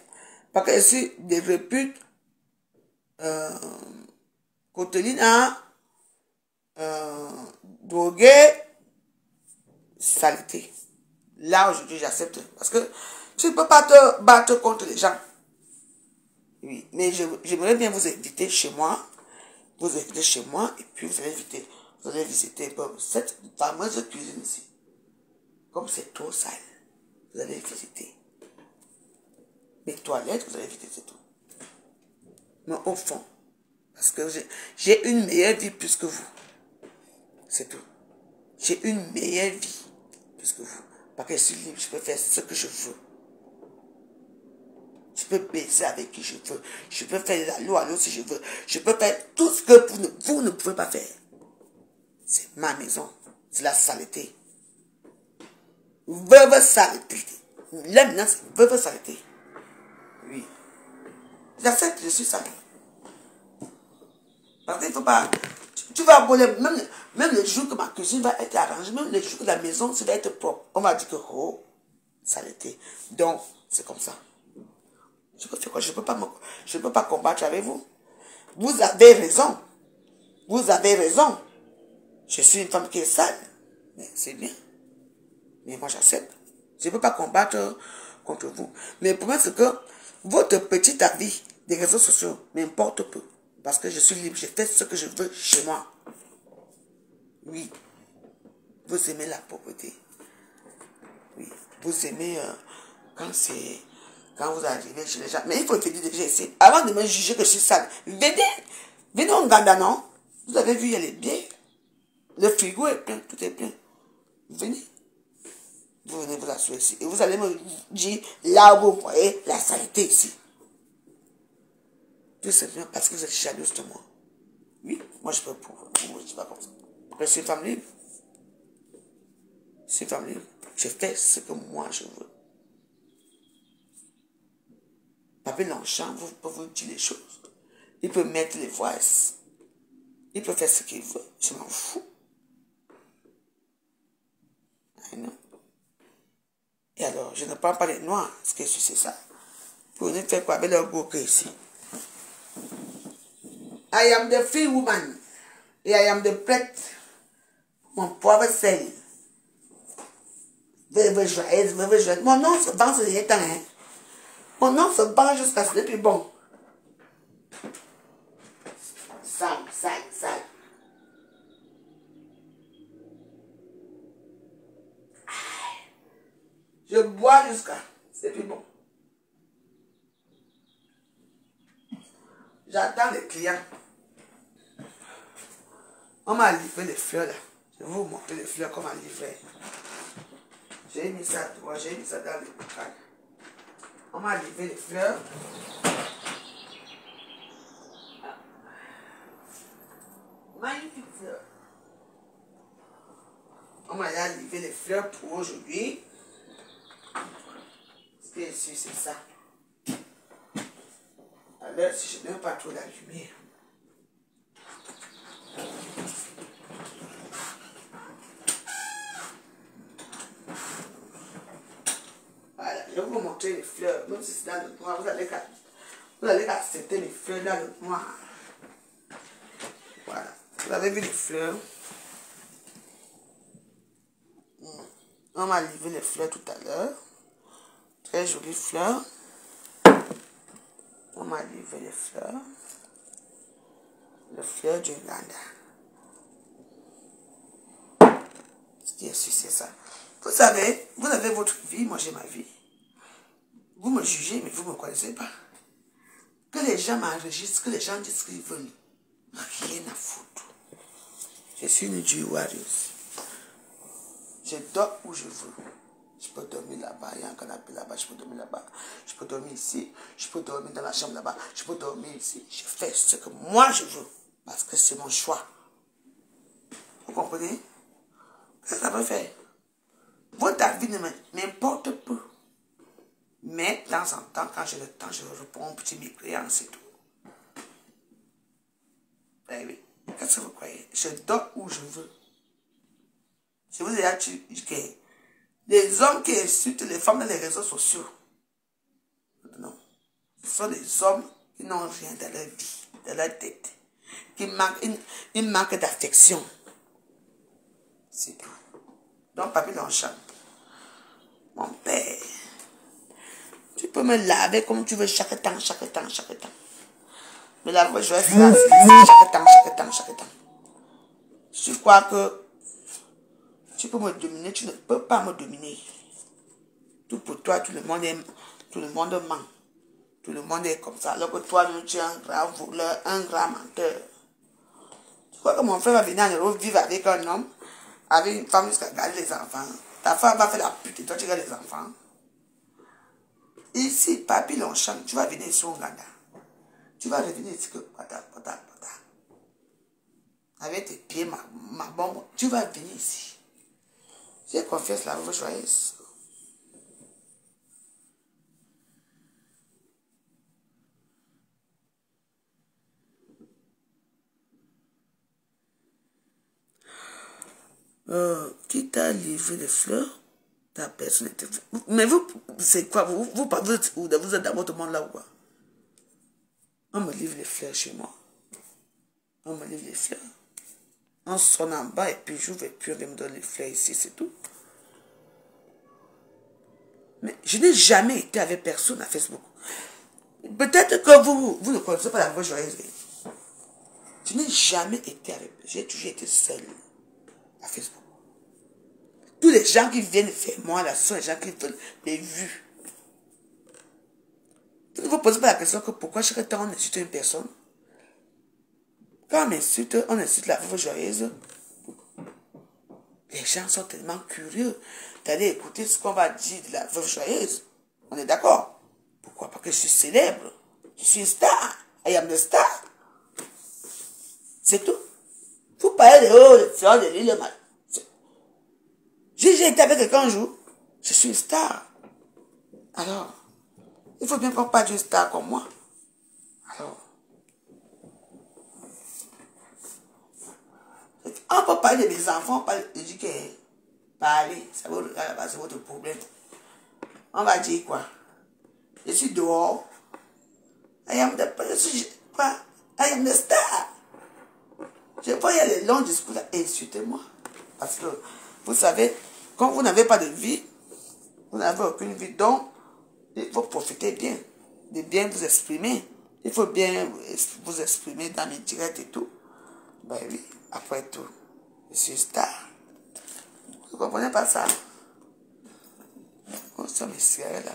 parce que je suis des réputes, euh, Coteline euh, drogué, saleté. Là, aujourd'hui, j'accepte. Parce que tu ne peux pas te battre contre les gens. Oui, mais j'aimerais bien vous inviter chez moi. Vous inviter chez moi et puis vous allez inviter, vous allez visiter cette fameuse cuisine ici. Comme c'est trop sale, vous allez visiter. Mes toilettes, vous allez visiter, c'est tout. Mais au fond, parce que j'ai une meilleure vie plus que vous. C'est tout. J'ai une meilleure vie plus que vous. Parce que je suis libre, je peux faire ce que je veux. Je peux baiser avec qui je veux. Je peux faire la loi à l'eau si je veux. Je peux faire tout ce que vous ne pouvez pas faire. C'est ma maison. C'est la saleté. Veuve saleté. Là maintenant, c'est veuve saleté. Oui. J'accepte, je suis sale. Parce qu'il ne faut pas... Tu, vas voler, même, même le jour que ma cuisine va être arrangée, même le jour que la maison va être propre, on va dire que, oh, saleté. Donc, c'est comme ça. Je ne peux, pas je peux pas combattre avec vous. Vous avez raison. Vous avez raison. Je suis une femme qui est sale. Mais c'est bien. Mais moi, j'accepte. Je ne peux pas combattre contre vous. Mais pour moi, c'est que votre petit avis des réseaux sociaux m'importe peu. Parce que je suis libre. Je fais ce que je veux chez moi. Oui. Vous aimez la propreté. Oui. Vous aimez euh, quand c'est quand vous arrivez chez les gens. Mais il faut dire déjà ici, avant de me juger que je suis sale, venez, venez en Ganda, non Vous avez vu, il y a les biens. Le frigo est plein, tout est plein. Venez. Vous venez vous asseoir ici. Et vous allez me dire, là où vous voyez la saleté ici. Tout simplement parce que vous êtes jalouse de moi. Oui, moi je peux pour vous. Moi je pas comme ça. Je suis femme libre. Je suis femme libre. Je fais ce que moi je veux. Papa Longchamp vous pouvez vous dire les choses. Il peut mettre les voix. Il peut faire ce qu'il veut. Je m'en fous. Et alors, je ne parle pas des noirs, parce que c'est ça. Pour ne faire quoi avec leur beau ici. I am the free woman. Et I am the bread. Mon pauvre sel. Mon nom se vend sur les temps, hein. Mon nom se bat jusqu'à ce depuis bon. Sale, sale, sale. Je bois jusqu'à. C'est plus bon. J'attends les clients. On m'a livré les fleurs là. Je vais vous montrer les fleurs qu'on m'a livré. J'ai mis ça à j'ai mis ça dans les boucanes. On m'a livré les fleurs. Magnifique fleurs. On m'a livré les fleurs pour aujourd'hui. Sûr, c'est ça. Alors, si je n'aime pas trop la lumière. je vais vous montrer les fleurs, même si c'est dans le noir, vous allez, vous allez accepter les fleurs dans le noir. Voilà, vous avez vu les fleurs? Hmm. On m'a livré les fleurs tout à l'heure. Très jolies fleurs. On m'a livré les fleurs. Les fleurs du Uganda. Bien sûr, c'est ça. Vous savez, vous avez votre vie, moi j'ai ma vie. Vous me jugez, mais vous ne me connaissez pas. Que les gens m'enregistrent, que les gens disent qu'ils veulent. Rien à foutre. Je suis une Warriors. Je dors où je veux. Je peux dormir là-bas, il y a un canapé là-bas, je peux dormir là-bas. Je peux dormir ici, je peux dormir dans la chambre là-bas, je peux dormir ici. Je fais ce que moi je veux, parce que c'est mon choix. Vous comprenez? Qu'est-ce que ça faire Votre avis ne m'importe peu. Mais de temps en temps, quand j'ai le temps, je réponds un petit micro c'est tout. Eh oui. Qu'est-ce que vous croyez? Je dors où je veux. Je vous ai dit que les hommes qui insultent les femmes dans les réseaux sociaux, non. Ce sont des hommes qui n'ont rien dans leur vie, dans leur tête. Qui manquent, ils, manquent d'affection. C'est tout. Donc, papy l'enchant. Mon père, tu peux me laver comme tu veux chaque temps, chaque temps, chaque temps. Mais la je vais faire chaque temps, chaque temps, chaque temps. Je crois que tu peux me dominer, tu ne peux pas me dominer. Tout pour toi, tout le monde est, tout le monde ment. Tout le monde est comme ça. Alors que toi, tu es un grand voleur, un grand menteur. Tu crois que mon frère va venir en vivre avec un homme, avec une femme jusqu'à garder les enfants? Ta femme va faire la pute et toi tu gardes les enfants. Ici, papy Longchamp, tu vas venir ici au Ghana. Tu vas revenir ici que pata, pata, pata. Avec tes pieds, ma, ma bombe, tu vas venir ici. J'ai confiance là, vous joyeuse. Euh, qui t'a livré des fleurs? Ta personne était... Mais vous, c'est quoi Vous, vous, vous, vous êtes dans votre monde là ou quoi? On me livre les fleurs chez moi. On me livre les fleurs. On sonne en bas et puis j'ouvre et puis on me donne les fleurs ici, c'est tout. Mais je n'ai jamais été avec personne à Facebook. Peut-être que vous, vous ne connaissez pas la voix joyeuse. Je n'ai jamais été avec... J'ai toujours été seule. Facebook. Tous les gens qui viennent faire moi, là, sont les gens qui veulent les vues. Vous ne vous posez pas la question que pourquoi chaque temps on une personne. Quand on insulte, on insulte la veuve joyeuse. Les gens sont tellement curieux d'aller écouter ce qu'on va dire de la veuve joyeuse. On est d'accord Pourquoi? Parce que je suis célèbre. Je suis une star. I am the star. C'est tout. Vous parlez de haut, de fleurs, de l'île, mal. J'ai été avec quelqu'un un jour. Je suis une star. Alors, il faut bien qu'on parle d'une star comme moi. On peut parler de mes enfants, on dire que parler, c'est votre problème. On va dire quoi? Je suis dehors. I am the, je suis, quoi I am the star. Je il y a les longs discours là, insultez-moi. Parce que, vous savez, quand vous n'avez pas de vie, vous n'avez aucune vie, donc, il faut profiter bien, de bien vous exprimer. Il faut bien vous exprimer dans les directs et tout. Ben oui, après tout, je suis star. Vous ne comprenez pas ça? Me cigarettes là,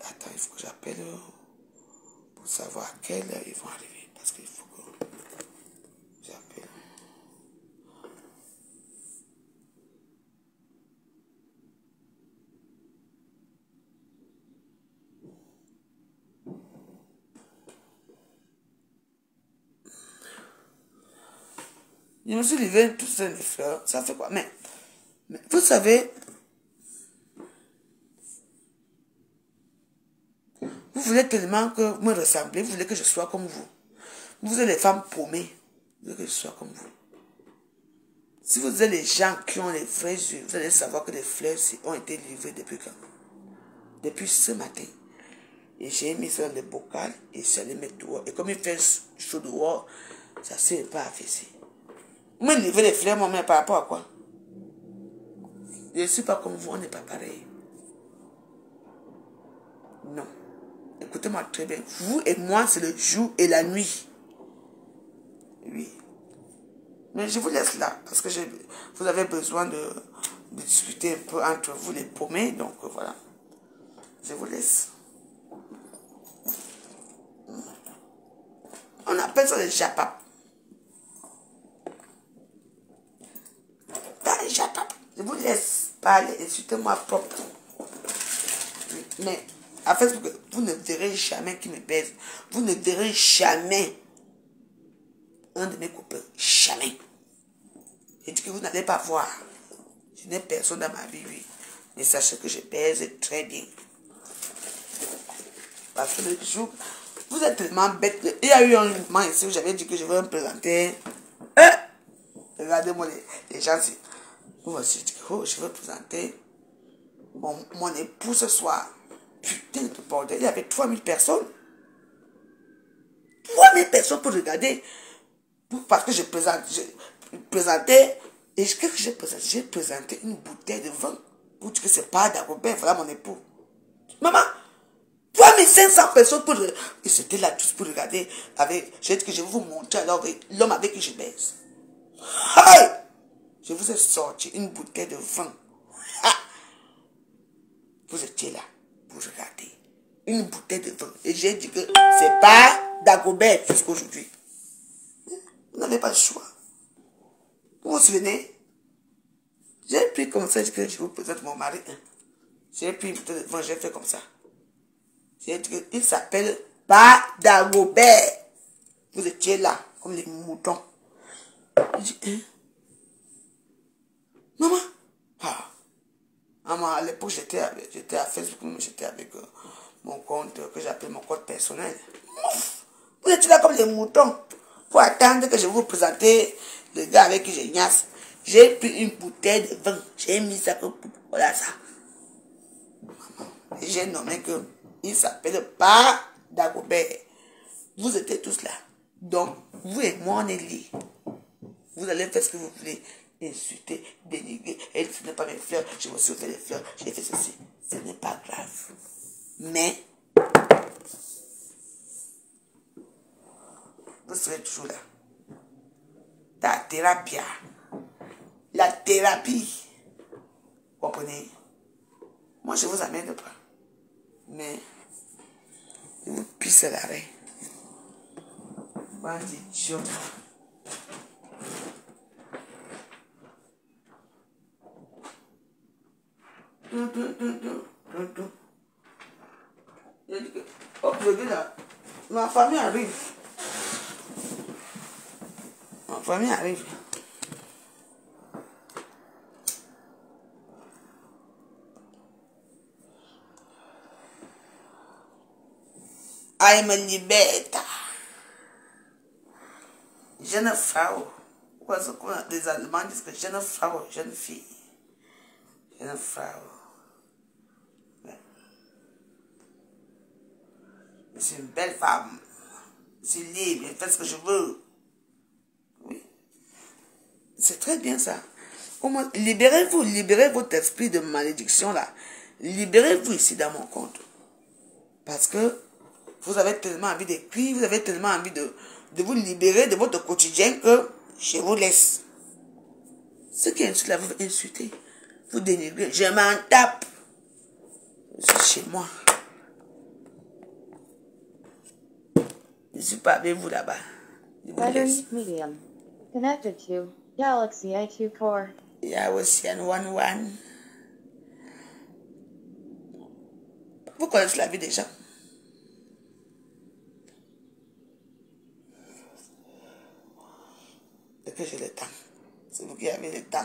attends, il faut que j'appelle pour savoir à quelle heure ils vont arriver. Parce faut Je me suis livré tout seul les fleurs. Ça fait quoi? Mais, vous savez, vous voulez tellement que vous me ressemblez, vous voulez que je sois comme vous. Vous êtes les femmes paumées, vous voulez que je sois comme vous. Si vous êtes les gens qui ont les vrais yeux, vous allez savoir que les fleurs ont été livrées depuis quand? Depuis ce matin. Et j'ai mis ça dans le bocal et allé mettre dehors. Et comme il fait chaud dehors, ça ne s'est pas affaissé. Me livrez les fleurs, mais par rapport à quoi? Je ne suis pas comme vous, on n'est pas pareil. Non. Écoutez-moi très bien. Vous et moi, c'est le jour et la nuit. Oui. Mais je vous laisse là, parce que vous avez besoin de, discuter un peu entre vous les paumés, donc voilà. Je vous laisse. On appelle ça les japap. Je vous laisse parler, insultez-moi propre. Mais à Facebook, vous ne verrez jamais qui me baise. Vous ne verrez jamais un de mes copains. Jamais. Et dit que vous n'allez pas voir. Je n'ai personne dans ma vie, oui. Mais sachez que je pèse très bien. Parce que le jour, vous êtes tellement bête. Il y a eu un moment ici où j'avais dit que je veux me présenter. Eh! Regardez-moi les, gens ici. Voici, je dis, oh, je veux présenter mon, mon époux ce soir. Putain de bordel, il y avait 3000 personnes. 3000 personnes pour regarder. Parce que je, présente, je présentais. Et qu'est-ce que j'ai présenté J'ai présenté une bouteille de vin. Pour dire que c'est pas Dagobert, voilà mon époux. Maman, 3500 personnes pour... Et c'était là tous pour regarder. Avec, j'ai dit que je vais vous montrer alors l'homme avec qui je baise. Je vous ai sorti une bouteille de vin. Vous étiez là pour regarder. Une bouteille de vin. Et j'ai dit que c'est pas Dagobert jusqu'aujourd'hui. Vous n'avez pas le choix. Vous vous souvenez? J'ai pris comme ça, que je vous présente mon mari. J'ai pris une bouteille de vin, j'ai fait comme ça. J'ai dit qu'il s'appelle pas Dagobert. Vous étiez là, comme les moutons. Hein? Maman, ah. Maman, à l'époque, j'étais à Facebook, j'étais avec euh, mon compte que j'appelle mon compte personnel. Vous êtes là comme les moutons. Pour attendre que je vous présente le gars avec qui je gnasse. J'ai pris une bouteille de vin. J'ai mis ça comme voilà ça. J'ai nommé que il s'appelle pas Dagobert. Vous étiez tous là. Donc, vous et moi, on est liés. Vous allez faire ce que vous voulez. Insulter, dénigrer. Elle, ce n'est pas mes fleurs. Je me suis fait les fleurs. J'ai fait ceci. Ce n'est pas grave. Mais, vous serez toujours là. La thérapie. La thérapie. Vous comprenez? Moi, je vous amène pas. Mais, vous pissez l'arrêt. Oh, je là. Ma famille arrive. Ma famille arrive. I'm a libeta. Jeune Frau. Les Allemands disent que jeune Frau, jeune fille. Jeune Frau. Je suis une belle femme. Je suis libre, je ce que je veux. Oui. C'est très bien ça. Libérez-vous, libérez votre esprit de malédiction là. Libérez-vous ici dans mon compte. Parce que vous avez tellement envie d'écrire, vous avez tellement envie de, de vous libérer de votre quotidien que je vous laisse. Ceux qui insultent là, vous insultez, vous dénigrez. Je m'en tape. Je chez moi. Je ne suis pas avec vous là-bas. Medium. Connected to Galaxy A2 Core. Yaotian 11. Vous connaissez la vie des gens. Que j'ai le temps. C'est vous qui avez le temps.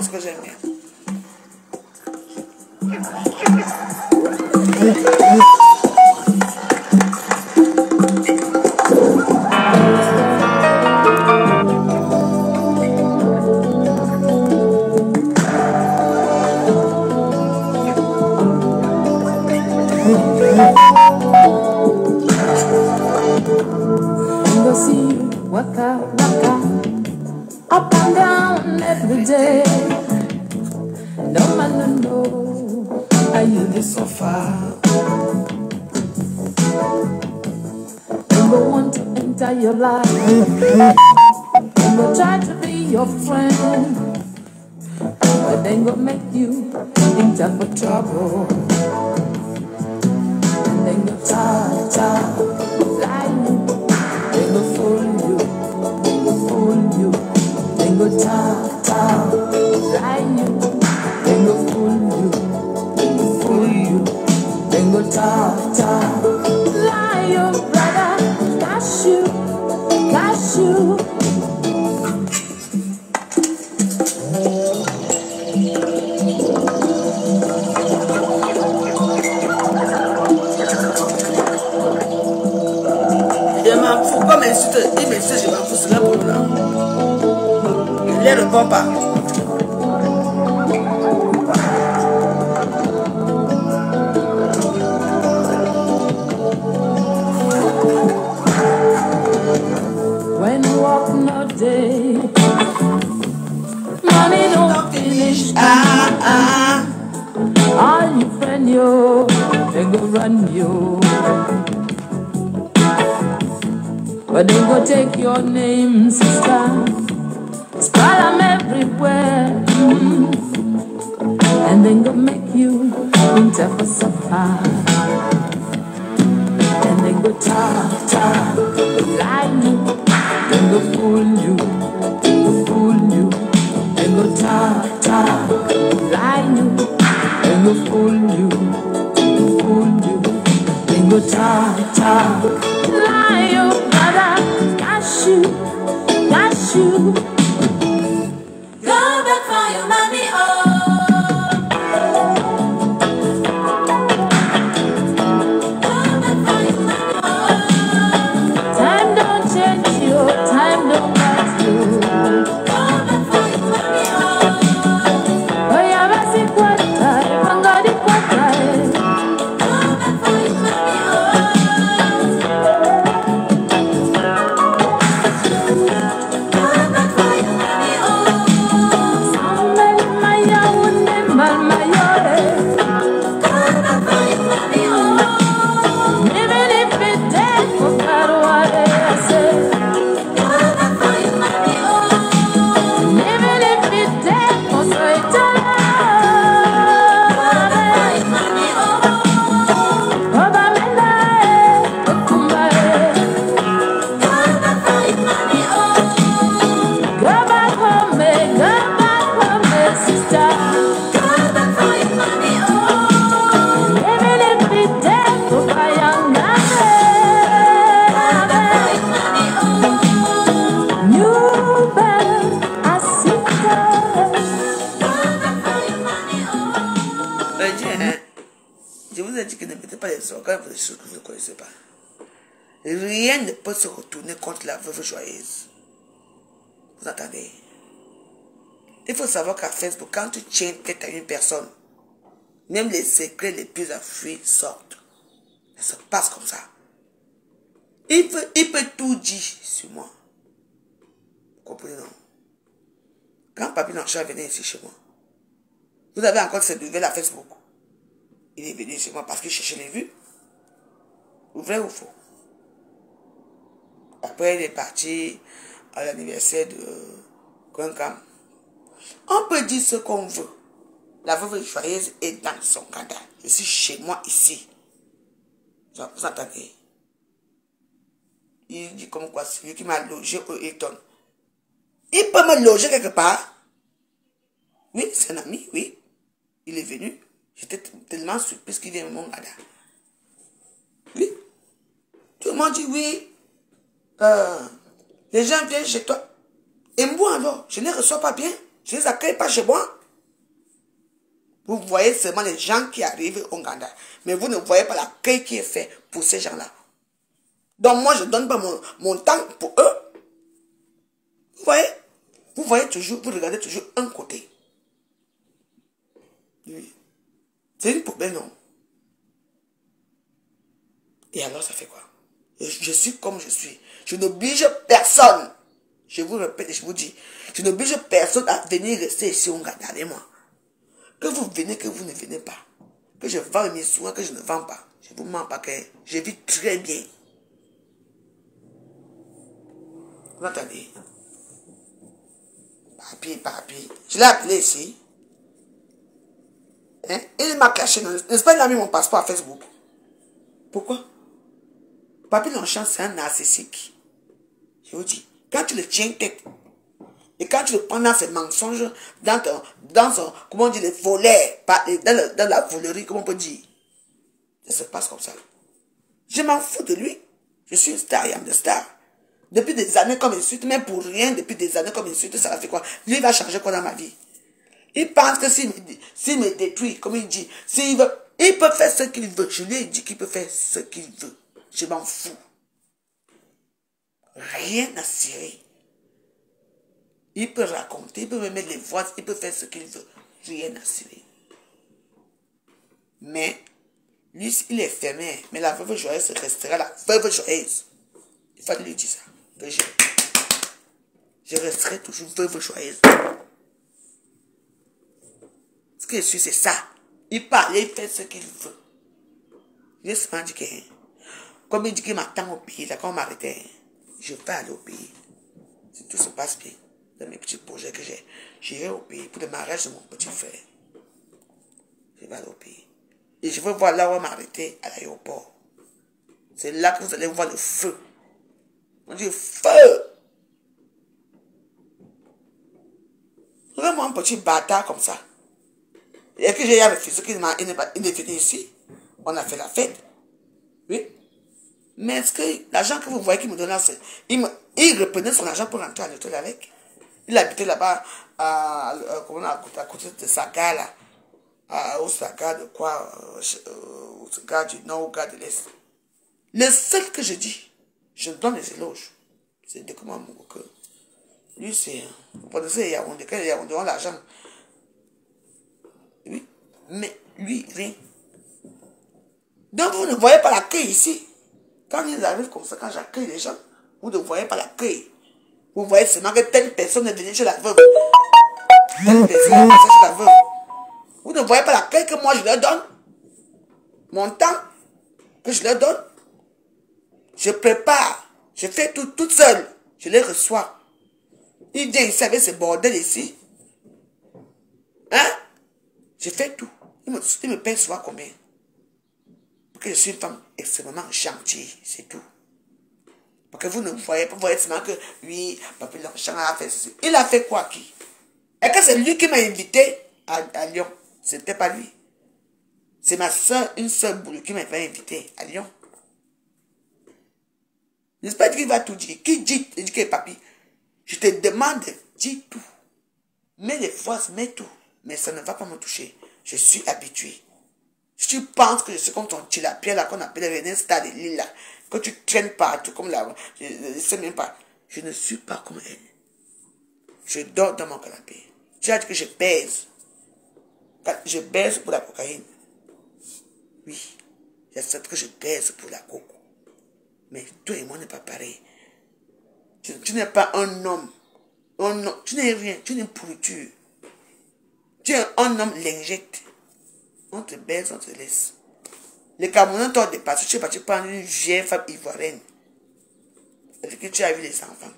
Ce que j'aime then go fool you, fool you. Then go ta ta, lie you, brother, got you, got you. Veuve joyeuse. Vous entendez? Il faut savoir qu'à Facebook, quand tu tiens tête à une personne, même les secrets les plus enfuis sortent. Ça se passe comme ça. Il peut, il peut tout dire sur moi. Vous comprenez, non? Quand Papi Lanchard venait ici chez moi, vous avez encore cette nouvelle à Facebook. Il est venu chez moi parce qu'il cherchait les vues. Vrai ou faux? Après, il est parti à l'anniversaire de Gwenkam. On peut dire ce qu'on veut. La veuve joyeuse est dans son cadre. Je suis chez moi ici. Vous entendez? Il dit comme quoi, celui qui m'a logé au Hilton. Il peut me loger quelque part. Oui, c'est un ami, oui. Il est venu. J'étais tellement surprise qu'il vienne mon gada. Oui. Tout le monde dit oui. Euh, les gens viennent chez toi. Et moi alors, je ne les reçois pas bien. Je ne les accueille pas chez moi. Vous voyez seulement les gens qui arrivent au Ghana. Mais vous ne voyez pas l'accueil qui est fait pour ces gens-là. Donc moi, je ne donne pas mon, mon temps pour eux. Vous voyez? Vous voyez toujours, vous regardez toujours un côté. C'est une poubelle, non? Et alors, ça fait quoi? Je suis comme je suis. Je n'oblige personne. Je vous répète et je vous dis, je n'oblige personne à venir rester ici Ghana avec moi. Que vous venez, que vous ne venez pas. Que je vends mes soins, que je ne vends pas. Je vous mens pas que je vis très bien. Vous entendez Papi, papi. Je l'ai appelé ici. Hein? Il m'a caché. N'est-ce pas, il a mis mon passeport à Facebook. Pourquoi? Papi Longchamp, c'est un narcissique. Je vous dis, quand tu le tiens tête, et quand tu le prends dans ses mensonges, dans, dans son, comment on les volets, dans, la volerie, comment on peut dire Ça se passe comme ça. Je m'en fous de lui. Je suis une star, I am the star. Depuis des années comme insulte, même pour rien, depuis des années comme insulte, ça faire quoi? Lui va changer quoi dans ma vie? Il pense que s'il me, me, détruit, comme il dit, s'il veut, il peut faire ce qu'il veut. Je lui ai dit qu'il peut faire ce qu'il veut. Je m'en fous. Rien à cirer. Il peut raconter, il peut me mettre les voix, il peut faire ce qu'il veut. Rien à cirer. Mais, lui, il est fermé. Mais la veuve joyeuse restera la veuve joyeuse. Il fallait lui dire ça. je, resterai toujours veuve joyeuse. Ce que je suis, c'est ça. Il parle, il fait ce qu'il veut. Je seulement dit que, comme il dit qu'il m'attend au pays, là, quand on m'arrêtait, je vais aller au pays. Si tout se passe bien, dans mes petits projets que j'ai, j'irai au pays pour le mariage de mon petit frère. Je vais aller au pays. Et je vais voir là où on m'arrêter à l'aéroport. C'est là que vous allez voir le feu. On dit feu. Vraiment un petit bâtard comme ça. Et que j'ai refusé qu'il est venu ici. On a fait la fête. Oui? Mais est-ce que l'argent que vous voyez qu'il me donne là, il, il reprenait son argent pour rentrer à l'hôtel avec? Il habitait là-bas à, à, à, côté de Saga, là. À, au Saga de quoi euh, Au Saga du Nord, au Saga de l'Est. Le seul que je dis, je donne les éloges. C'est de comment mon cœur. Lui, c'est. Vous connaissez Yaoundé, quand Yaoundé ont l'argent. Oui. Mais lui, rien. Donc, vous ne voyez pas l'accueil ici. Quand ils arrivent comme ça, quand j'accueille les gens, vous ne voyez pas l'accueil. Vous voyez seulement que telle personne est venue chez la veuve. Telle personne est venue chez la veuve. Vous ne voyez pas l'accueil que moi je leur donne. Mon temps que je leur donne. Je prépare. Je fais tout toute seule. Je les reçois. Ils viennent ici avec ce bordel ici. Hein? Je fais tout. Ils me, ils me payent souvent combien? Que je suis une femme extrêmement gentille, c'est tout. Parce que vous ne voyez pas, vous voyez seulement que Papi Longchamp a fait. Il a fait quoi qui? Et que c'est lui qui m'a invité à, à Lyon. C'était pas lui. C'est ma soeur, une soeur boule qui m'a invité à Lyon. Pas qu'il va tout dire Qui dit dit que papi, je te demande, dis tout. Mets les forces, mets tout. Mais ça ne va pas me toucher. Je suis habitué. Si tu penses que je suis comme ton tilapia là qu'on appelle René Stade de là, que tu traînes partout comme là, je ne sais même pas. Je ne suis pas comme elle. Je dors dans mon canapé. Tu as dit que je baise. Je baise pour la cocaïne. Oui, j'accepte que je baise pour la coco. Mais toi et moi n'est pas pareil. Tu, n'es pas un homme. Un homme. Tu n'es rien. Tu n'es une pourriture. Tu es un homme lingette. On te baise, on te laisse. Les Camerounais t'ont dépassé. Tu es parti prendre une vieille femme ivoirienne. Avec qui tu as vu les enfants.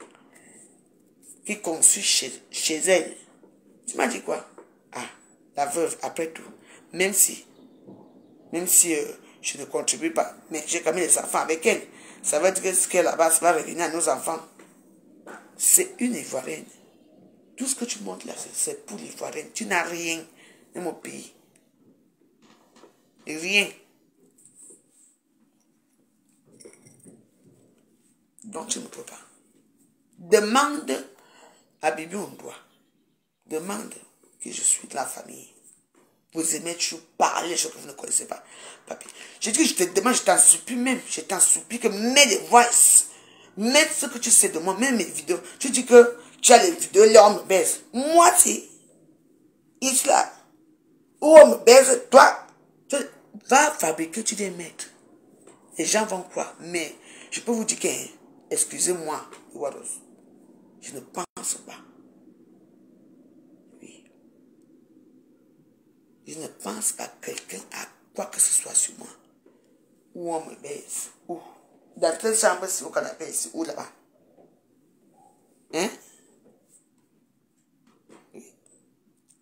Qui conçut chez, chez elle. Tu m'as dit quoi? Ah, la veuve, après tout. Même si, même si euh, je ne contribue pas, mais j'ai quand même les enfants avec elle. Ça veut dire que ce qu'elle là-bas, ça va revenir à nos enfants. C'est une ivoirienne. Tout ce que tu montres là, c'est pour l'ivoirienne. Tu n'as rien dans mon pays. Rien. Donc tu ne peux pas. Demande à Bibi doit. Demande que je suis de la famille. Vous aimez toujours parler les choses que vous ne connaissez pas. Papi. Je dis que je te demande, je t'en supplie même. Je t'en supplie que mets les voices. Mets ce que tu sais de moi, mets mes vidéos. Tu dis que tu as les vidéos, là on baise. Moi, c'est là. Où on me baise, toi, vas fabriquer, tu les mettre. Les gens vont croire. Mais je peux vous dire que, excusez-moi, je ne pense pas. Oui. Je ne pense pas que quelqu'un a quoi que ce soit sur moi. Où on me baise. Où Dans quelle chambre, si au canapé ici, ou là-bas? Hein?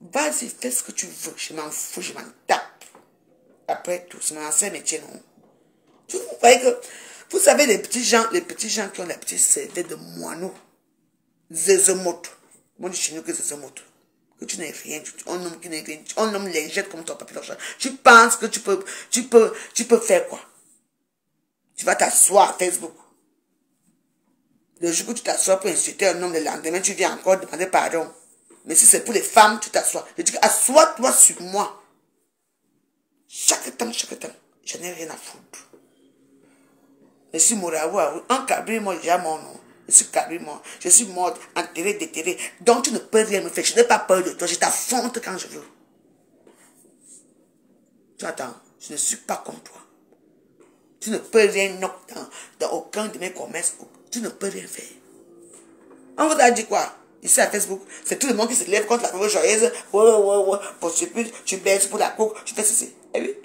Vas-y, fais ce que tu veux. Je m'en fous, je m'en tape. Après tout, c'est ancien métier, non? Tu vous voyez que, vous savez, les petits gens, les petits gens qui ont la petite tête de moineaux, zézomoto. Moi, je suis chez nous que zézomoto. que tu n'es rien. Un homme qui n'est rien tout. Un homme léger comme ton papier. Tu penses que tu peux, tu peux, tu peux faire quoi? Tu vas t'asseoir à Facebook. Le jour où tu t'assois pour insulter un homme, le lendemain, tu viens encore demander pardon. Mais si c'est pour les femmes, tu t'assois. Je dis, assois-toi sur moi. Chaque temps, chaque temps. Je n'ai rien à foutre. Je suis Mouraoua. Un cabri, moi, j'ai mon nom. Je suis cabri, moi. Je suis mort, enterré, déterré. Donc, tu ne peux rien me faire. Je n'ai pas peur de toi. Je t'affronte quand je veux. Tu attends. Je ne suis pas comme toi. Tu ne peux rien dans, dans aucun de mes commerces. Tu ne peux rien faire. On vous a dit quoi? Ici à Facebook, c'est tout le monde qui se lève contre la pauvre joyeuse. Ouais, ouais, ouais. Pour tu, tu baises pour la coque, tu fais ceci. Eh oui.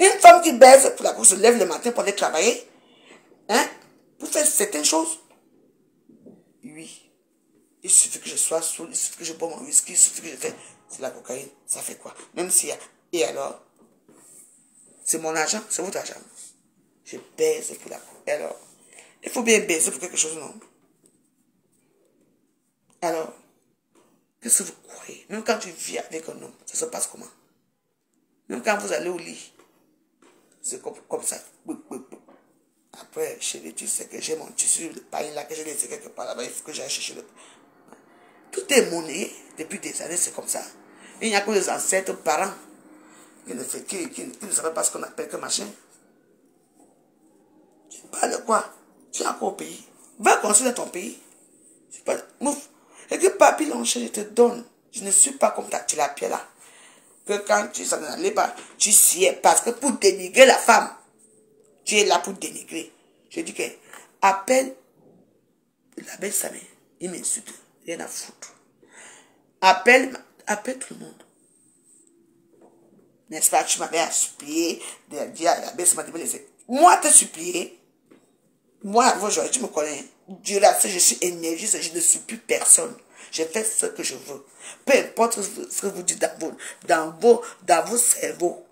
Une femme qui baise pour la coque se lève le matin pour aller travailler. Hein Pour faire certaines choses. Oui. Il suffit que je sois saoul, il suffit que je bois mon whisky, il suffit que je fais. C'est la cocaïne. Ça fait quoi? Même s'il y a. Et alors? C'est mon argent, c'est votre argent. Je baise pour la coque. Et alors? Il faut bien baiser pour quelque chose, non? Alors, qu'est-ce que vous croyez? Même quand tu vis avec un homme, ça se passe comment? Même quand vous allez au lit, c'est comme, ça. Après, chérie, tu sais que j'ai mon tissu de paille là, que j'ai laissé quelque part là-bas, il faut que j'aille chercher le... Tout est monnaie, depuis des années, c'est comme ça. Il n'y a que les ancêtres, parents, qui ne, fait, qui, qui, ne savaient pas ce qu'on appelle que machin. Tu parles de quoi? Tu es encore au pays? Va construire ton pays. Tu parles... Mouf. Et que papi l'enchaîne, je te donne. Je ne suis pas comme ta tilapia là. Que quand tu s'en allais pas, tu siais. Parce que pour dénigrer la femme, tu es là pour dénigrer. Je dis que, appelle la belle sa mère. Il m'insulte. Rien à foutre. Appelle, appelle tout le monde. N'est-ce pas, tu m'avais à supplier, de dire à la belle sa mère Moi, te supplier. Moi, tu me connais. Dieu là, je suis énergiste, je ne suis plus personne. Je fais ce que je veux. Peu importe ce que vous dites dans vos, dans vos, dans vos cerveaux.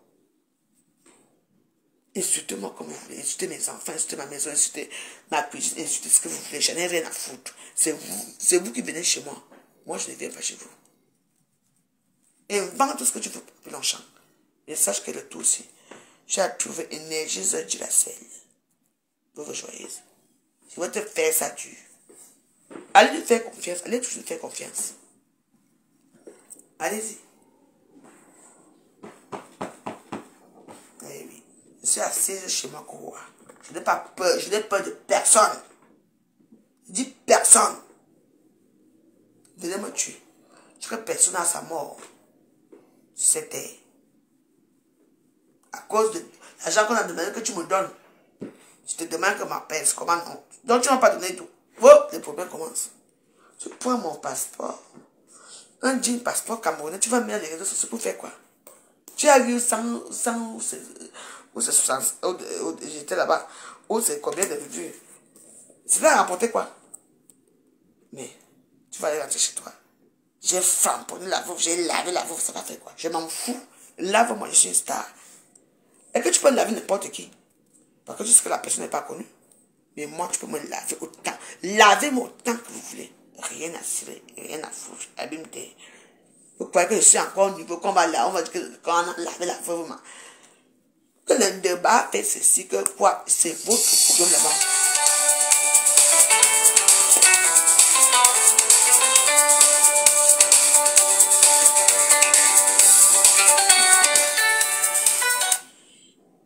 Insultez-moi comme vous voulez. Insultez mes enfants, insultez ma maison, insultez ma cuisine, insultez ce que vous voulez. Je n'ai rien à foutre. C'est vous. C'est vous qui venez chez moi. Moi, je ne viens pas chez vous. Invente tout ce que tu veux l'enchant. Et sache que le tout aussi. J'ai trouvé énergie de Duracell. Pour vos joyeuses. Je vais te faire ça dur. Allez lui faire confiance. Allez toujours faire confiance. Allez-y. Eh oui. Je suis assise chez moi, quoi. Je n'ai pas peur. Je n'ai peur de personne. Je dis personne. Venez me tuer. Je serai personne à sa mort. C'était. À cause de l'argent qu'on a demandé que tu me donnes. Je te demande que ma pèse, comment non? Donc tu ne m'as pas donné tout. Oh, les problèmes commencent. Tu prends mon passeport. Un jean passeport camerounais, tu vas mettre les réseaux sociaux pour faire quoi? Tu vu 100, 100 ou c'est 60, j'étais là-bas, ou c'est combien de vues? C'est là rapporter quoi? Mais, tu vas aller rentrer chez toi. J'ai framponné la veuve, j'ai lavé la veuve, ça va faire quoi? Je m'en fous. Lave-moi, je suis une star. Et que tu peux laver n'importe qui parce que jusque la personne n'est pas connue. Mais moi, tu peux me laver autant. Lavez-moi autant que vous voulez. Rien à cirer, rien à foutre. Abîme-toi. Vous croyez que je suis encore au niveau qu'on va là, on va dire que quand on a lavé la veuve, que le débat fait ceci, que quoi, c'est votre problème là-bas.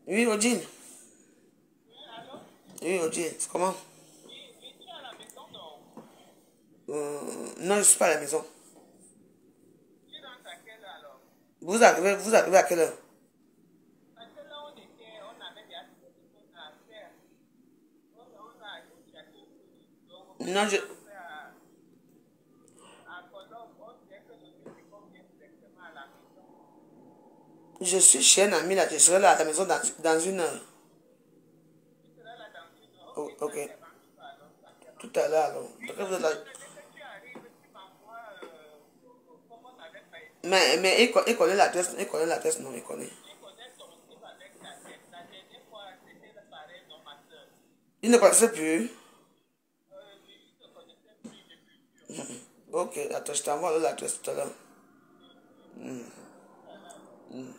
Oui, Odile. Oui, Odile, comment? Euh, Non, je ne suis pas à la maison. Vous arrivez, vous arrivez à quelle heure? Non, je... Je suis chez un ami là, je serai là à la maison dans, dans une heure. Oh, ok. Tout à l'heure, alors. Mais, mais il, connaît l'adresse, il connaît l'adresse, non, il connaît. Il ne connaissait plus. Ok, attends, je t'envoie l'adresse tout à l'heure. Hmm. Hmm.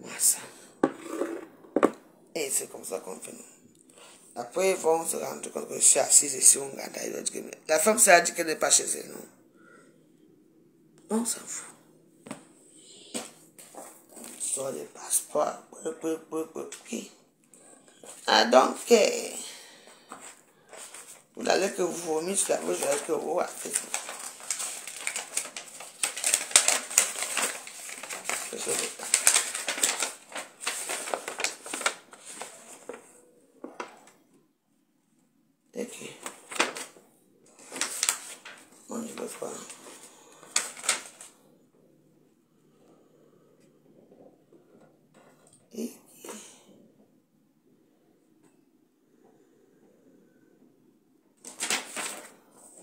Massa. Et c'est comme ça qu'on fait. Après, ils vont se rendre compte que je suis assise ici au Ghana. La femme s'est dit qu'elle n'est pas chez elle, non. On s'en fout. Sur les passeports. Ah, donc, eh, vous allez que vous vomissez la vous allez que vous faites ça. C'est le temps. Ok. On y va pas. Et... Ah. N'importe quoi.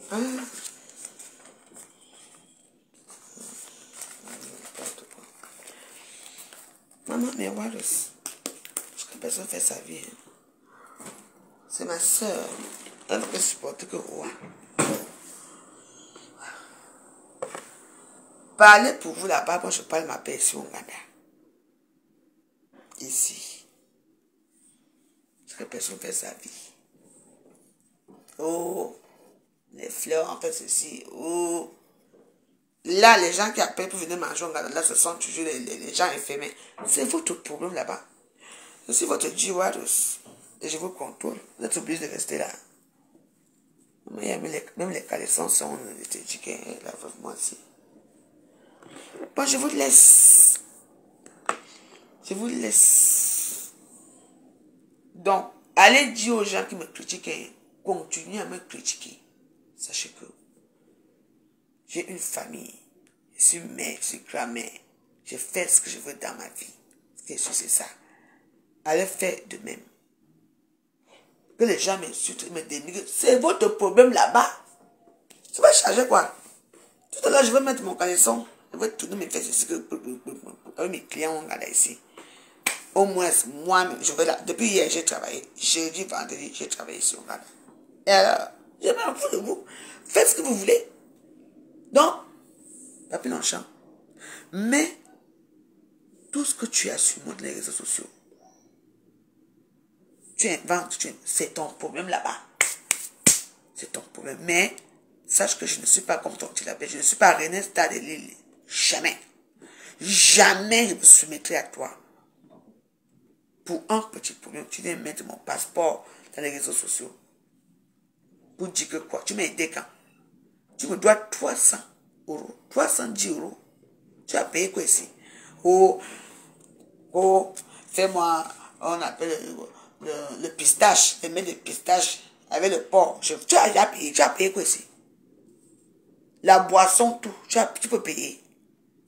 Maman, mais Wallace, que personne fait sa vie. hein. C'est ma soeur. Elle peut supporter que roi. Parlez pour vous là-bas, moi je parle ma paix ici au Ghana. Ici. Parce que personne fait sa vie. Oh, les fleurs en fait ceci. Oh. Là, les gens qui appellent pour venir manger Ghana, là, ce sont toujours les, les- gens infirmiers. C'est votre problème là-bas. Je suis votre Jiwarus. Et je vous contrôle. Vous êtes obligé de rester là. Même les, même caleçons sont éduqués. Là, moi aussi. Bon, je vous laisse. Je vous laisse. Donc, allez dire aux gens qui me critiquent, continuez à me critiquer. Sachez que j'ai une famille. Je suis mère, je suis grand-mère. Je fais ce que je veux dans ma vie. Suis, c'est ça. Allez faire de même. Que les gens m'insultent, me dénigrent. C'est votre problème là-bas. Ça va changer quoi? Tout à l'heure, je vais mettre mon caleçon. Je vais tourner mes fesses ici. Avec mes clients, on regarde ici. Au moins, moi, je vais là. Depuis hier, j'ai travaillé. Jeudi, vendredi, j'ai travaillé ici. Et alors, je m'en fous de vous. Faites ce que vous voulez. Donc, Papi Longchamp. Mais, tout ce que tu as sur moi, les réseaux sociaux, tu inventes, tu- c'est ton problème là-bas. C'est ton problème. Mais, sache que je ne suis pas comme ton petit. Je ne suis pas René Lille. Jamais. Jamais je me soumettrai à toi. Pour un petit problème, tu viens mettre mon passeport dans les réseaux sociaux. Pour dire que quoi? Tu m'as aidé quand? Tu me dois 300 euros. 310 euros. Tu as payé quoi ici? Oh, oh, fais-moi, on appelle le, le, le pistache, le mets de pistache avec le porc. Je- tu as payé, tu as payé quoi ici? La boisson, tout, tu, as, tu peux payer.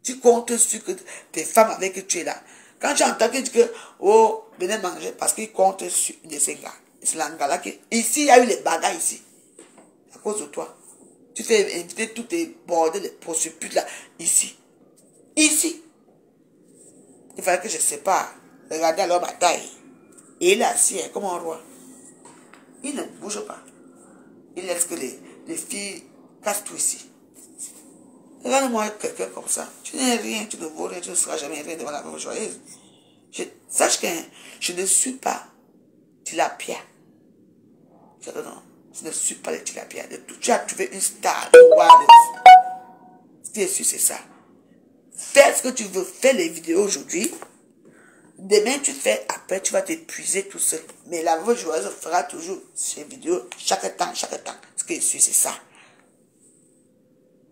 Tu comptes sur que tes femmes avec qui tu es là. Quand tu entends qu'ils disent que, oh, venez manger, parce qu'ils comptent sur de ces gars. C'est qui. Ici, il y a eu les bagarres ici. Cause de toi. Tu fais inviter tous tes bordels, les prostituées là, ici. Ici. Il fallait que je sépare. Regardez leur bataille. Et il est comme un roi. Il ne bouge pas. Il laisse que les, les filles cassent tout ici. Regarde-moi quelqu'un comme ça. Tu n'es rien, tu ne vaux rien, tu ne seras jamais rien devant la veuve. Je, sache que je ne suis pas tilapia. Je, non, je ne suis pas le tilapia. Tu as trouvé une star. Ce qui est sûr, c'est ça. Fais ce que tu veux. Fais les vidéos aujourd'hui. Demain, tu fais. Après, tu vas t'épuiser tout seul. Mais la veuve joyeuse fera toujours ses vidéos chaque temps, chaque temps. Ce qui est sûr, c'est ça.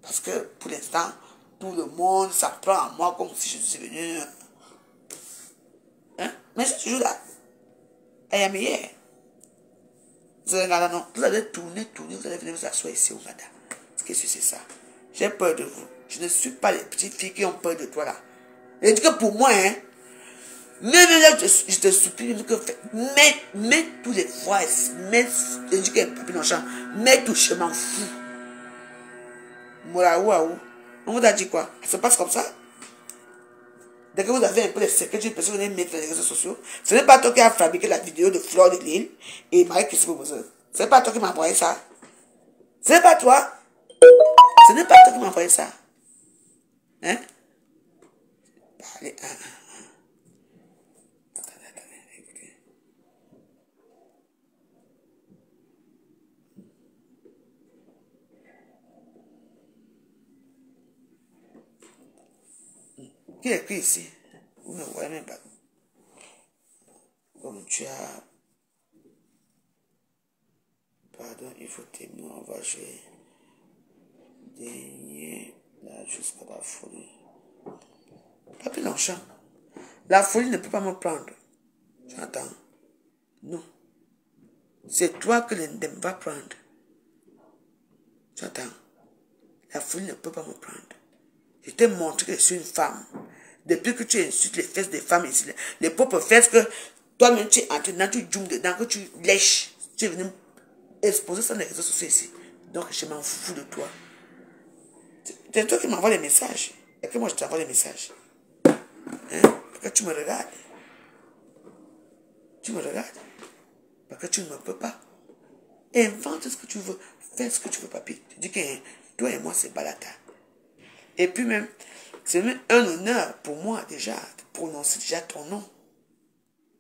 Parce que pour l'instant, tout le monde s'apprend à moi comme si je suis venu. Hein? Mais suis toujours là. I am here. Vous allez tourner, tourner, vous allez venir vous asseoir ici au Ghana. Ce que c'est ça. J'ai peur de vous. Je ne suis pas les petites filles qui ont peur de toi là. Dis que pour moi, hein, même là, je, je te supplie, que mets, tous les voix, mets, je dis mets tout, je m'en fous. Moula, ouah, On vous a dit quoi? Ça se passe comme ça? Dès que vous avez un peu de secret d'une personne, vous allez mettre dans les réseaux sociaux. Ce n'est pas toi qui as fabriqué la vidéo de Flore de Lille et Marie-Christine. Ce n'est pas toi qui m'as envoyé ça. Ce n'est pas toi. Ce n'est pas toi qui m'as envoyé ça. Hein? Allez, hein, Qui est ici? Vous ne voyez même pas. Comme tu as. Pardon, il faut t'aimer, on va jouer. Dernier, là, jusqu'à la folie. Papi Longchamp, la folie ne peut pas me prendre. Tu entends? Non. C'est toi que l'indemne va prendre. Tu entends? La folie ne peut pas me prendre. Je t'ai montré que je suis une femme. Depuis que tu insultes les fesses des femmes ici, les propres fesses que toi-même tu es entré dedans, tu joues dedans, que tu lèches, tu es venu exposer ça dans les réseaux sociaux ici. Donc je m'en fous de toi. C'est toi qui m'envoie les messages. Et que moi je t'envoie les messages. Hein? Parce que tu me regardes. Tu me regardes. Parce que tu ne me peux pas. Invente ce que tu veux. Fais ce que tu veux, papi. Tu dis que toi et moi, c'est balata. Et puis même, c'est même un honneur pour moi déjà de prononcer déjà ton nom.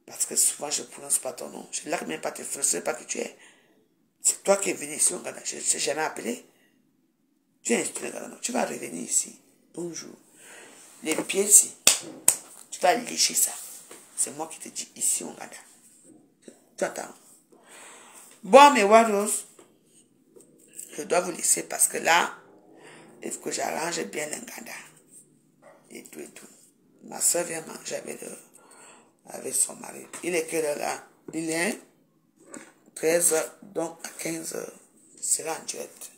Parce que souvent, je ne prononce pas ton nom. Je ne même pas te frustrer, pas que tu es. C'est toi qui es venu ici au Ghana. Je ne t'ai jamais appelé. Tu es inspiré Ghana. Tu vas revenir ici. Bonjour. Les pieds ici. Tu vas lécher ça. C'est moi qui te dis ici au Ghana. Tu entends? Bon, mes Waros, je dois vous laisser parce que là, il faut que j'arrange bien l'Inganda. Et tout et tout. Ma soeur vient manger avec, son mari. Il est quelle heure là? Il est 13 h donc à 15 h il sera en direct.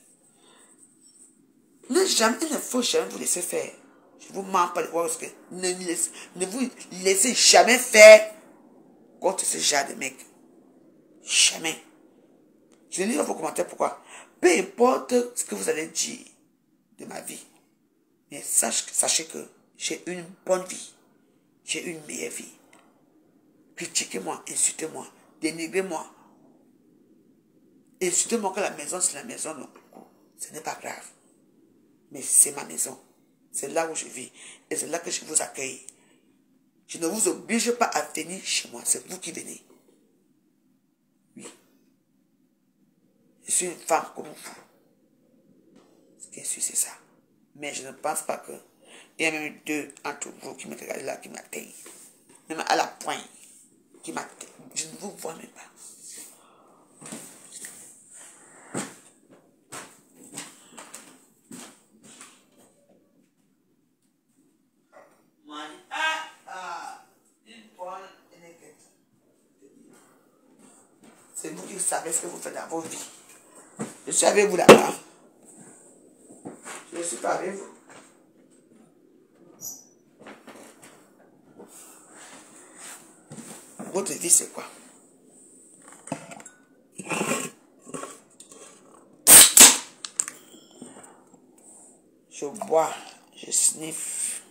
Ne jamais, il ne faut jamais vous laisser faire. Je vous mens pas de voir que ne, ne vous laissez jamais faire contre ce genre de mec. Jamais. Je lis dans vos commentaires pourquoi. Peu importe ce que vous allez dire ma vie, mais sache, sachez que j'ai une bonne vie. J'ai une meilleure vie. Critiquez-moi, insultez-moi, dénigrez-moi. Insultez-moi que la maison, c'est la maison. Non, ce n'est pas grave. Mais c'est ma maison. C'est là où je vis. Et c'est là que je vous accueille. Je ne vous oblige pas à venir chez moi. C'est vous qui venez. Oui. Je suis une femme comme vous. Bien sûr, c'est ça. Mais je ne pense pas que. Il y a même deux entre vous qui me regardent là, qui m'atteignent. Même à la pointe, qui m'atteignent. Je ne vous vois même pas. C'est vous qui savez ce que vous faites dans vos vies. Je suis avec vous là-bas. Je suis pas avec vous. Votre vie, c'est quoi? Je bois, je sniffe,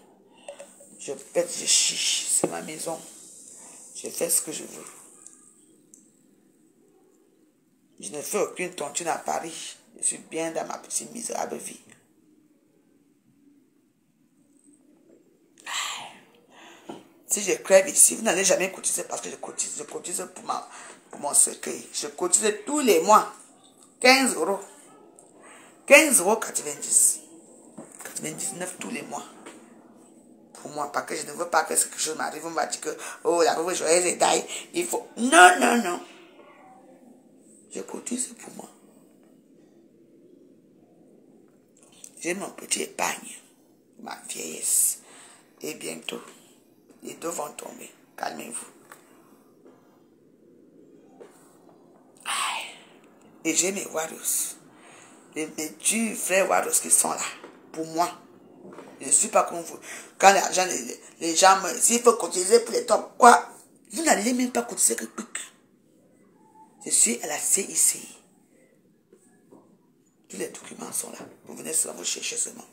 je pète, je chiche. C'est ma maison. Je fais ce que je veux. Je ne fais aucune tontine à Paris. Je suis bien dans ma petite misérable vie. Si je crève ici, vous n'allez jamais cotiser parce que je cotise. Je cotise pour, pour mon cercueil. Je cotise tous les mois. 15 euros. 15 euros 90. 99 tous les mois. Pour moi, parce que je ne veux pas que quelque chose m'arrive. On va dire que, oh, la pauvre joyeuse est taille. Il faut. Non, non, non. Je cotise pour moi. J'ai mon petit épargne, ma vieillesse. Et bientôt, les deux vont tomber. Calmez-vous. Et j'ai mes Warriors. Les, mes durs frères Warriors qui sont là. Pour moi. Je ne suis pas comme vous. Quand les gens, les, gens me s'il faut cotiser pour les tops, quoi? Vous n'allez même pas cotiser que Je suis à la CIC. Tous les documents sont là. Vous venez seulement vous chercher seulement.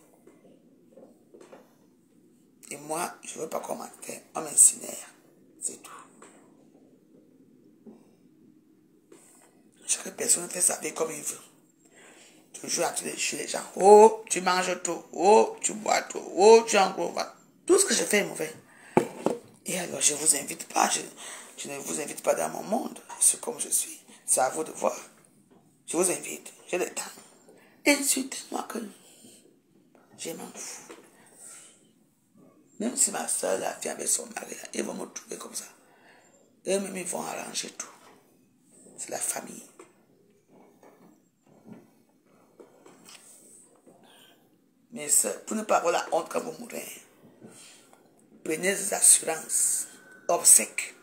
Et moi, je ne veux pas commenter. On m'incinère. C'est tout. Chaque personne fait sa vie comme il veut. Tu joues à chez les gens. Oh, tu manges tout. Oh, tu bois tout. Oh, tu en gros. Tout ce que je fais est mauvais. Et alors, je ne vous invite pas. Je, je, ne vous invite pas dans mon monde. C'est comme je suis. C'est à vous de voir. Je vous invite. J'ai le temps. Insultez-moi que je m'en fous. Même si ma soeur la vient avec son mari, ils vont me trouver comme ça. Eux-mêmes, ils vont arranger tout. C'est la famille. Mais pour ne pas avoir la honte quand vous mourrez, prenez des assurances, obsèques,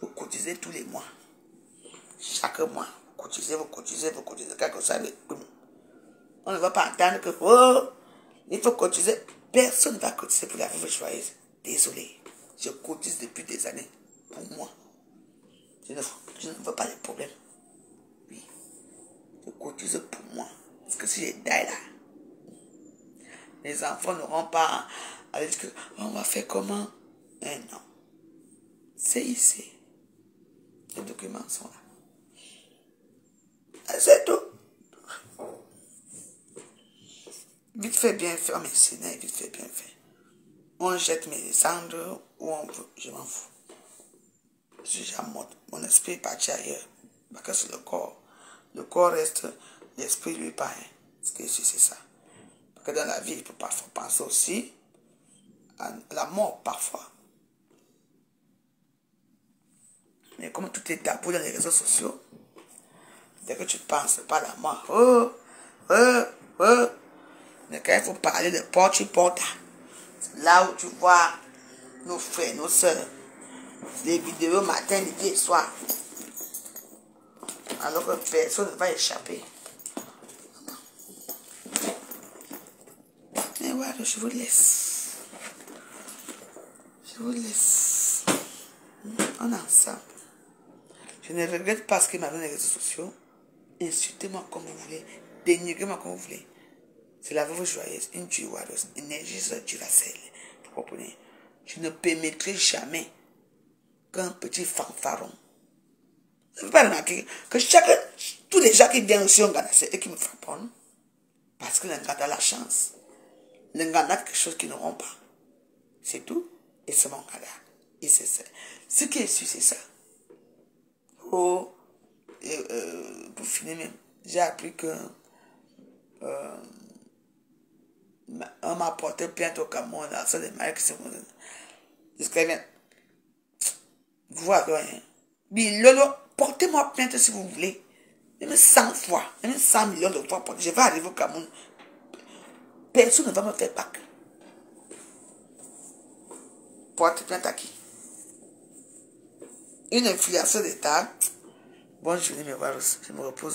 vous cotisez tous les mois. Chaque mois, vous cotisez, vous cotisez, vous cotisez, quelque chose On ne va pas entendre que, oh, il faut cotiser. Personne ne va cotiser pour la vie joyeuse. Désolé, je cotise depuis des années pour moi. Je ne, veux pas de problème. Oui, je cotise pour moi. Parce que si je die là, les enfants n'auront pas à dire que on va faire comment? Mais non. C'est ici. Les documents sont là. C'est tout. Vite fait, bien fait. Oh, mais c'est vite fait, bien fait. On jette mes cendres où on veut. Je m'en fous. Je suis. Mon esprit est parti ailleurs. Parce que c'est le corps. Le corps reste, l'esprit lui pas. Hein. Ce que c'est ça. Parce que dans la vie, il peut parfois penser aussi à la mort parfois. Mais comme tout est tabou dans les réseaux sociaux, dès que tu penses pas à la mort, oh, oh, oh, mais quand il faut parler de porte, tu portes. Là où tu vois nos frères, nos soeurs, les vidéos matin, midi et soir. Alors que personne ne va échapper. Mais voilà, je vous laisse. Je vous laisse. On est ensemble. Je ne regrette pas ce qu'il m'a donné les réseaux sociaux. Insultez-moi comme vous voulez. Dénigrez-moi comme vous voulez. C'est la veuve joyeuse, une tueuse, énergie duracelle. Vous comprenez? Je ne permettrai jamais qu'un petit fanfaron. Vous ne pas remarquer que chacun, tous les gens qui viennent aussi au Ghana, c'est eux qui me frappent. Parce que l'Inganda a la chance. L'Inganda a quelque chose qu'ils n'auront pas. C'est tout. Et c'est mon Ghana. Et c'est ça. Ce qui est sûr, c'est ça. Oh, et, euh, pour finir j'ai appris que euh, on m'a porté plainte au Cameroun, la soeur de qui s'est Jusqu'à bien. Voilà. Mais Lolo, portez-moi plainte si vous voulez. Même 100 fois, même 100 millions de fois, je vais arriver au Cameroun. Personne ne va me faire Pâques. Porte plainte à qui? Une influenceuse d'État. Bonne journée, mes Je me repose.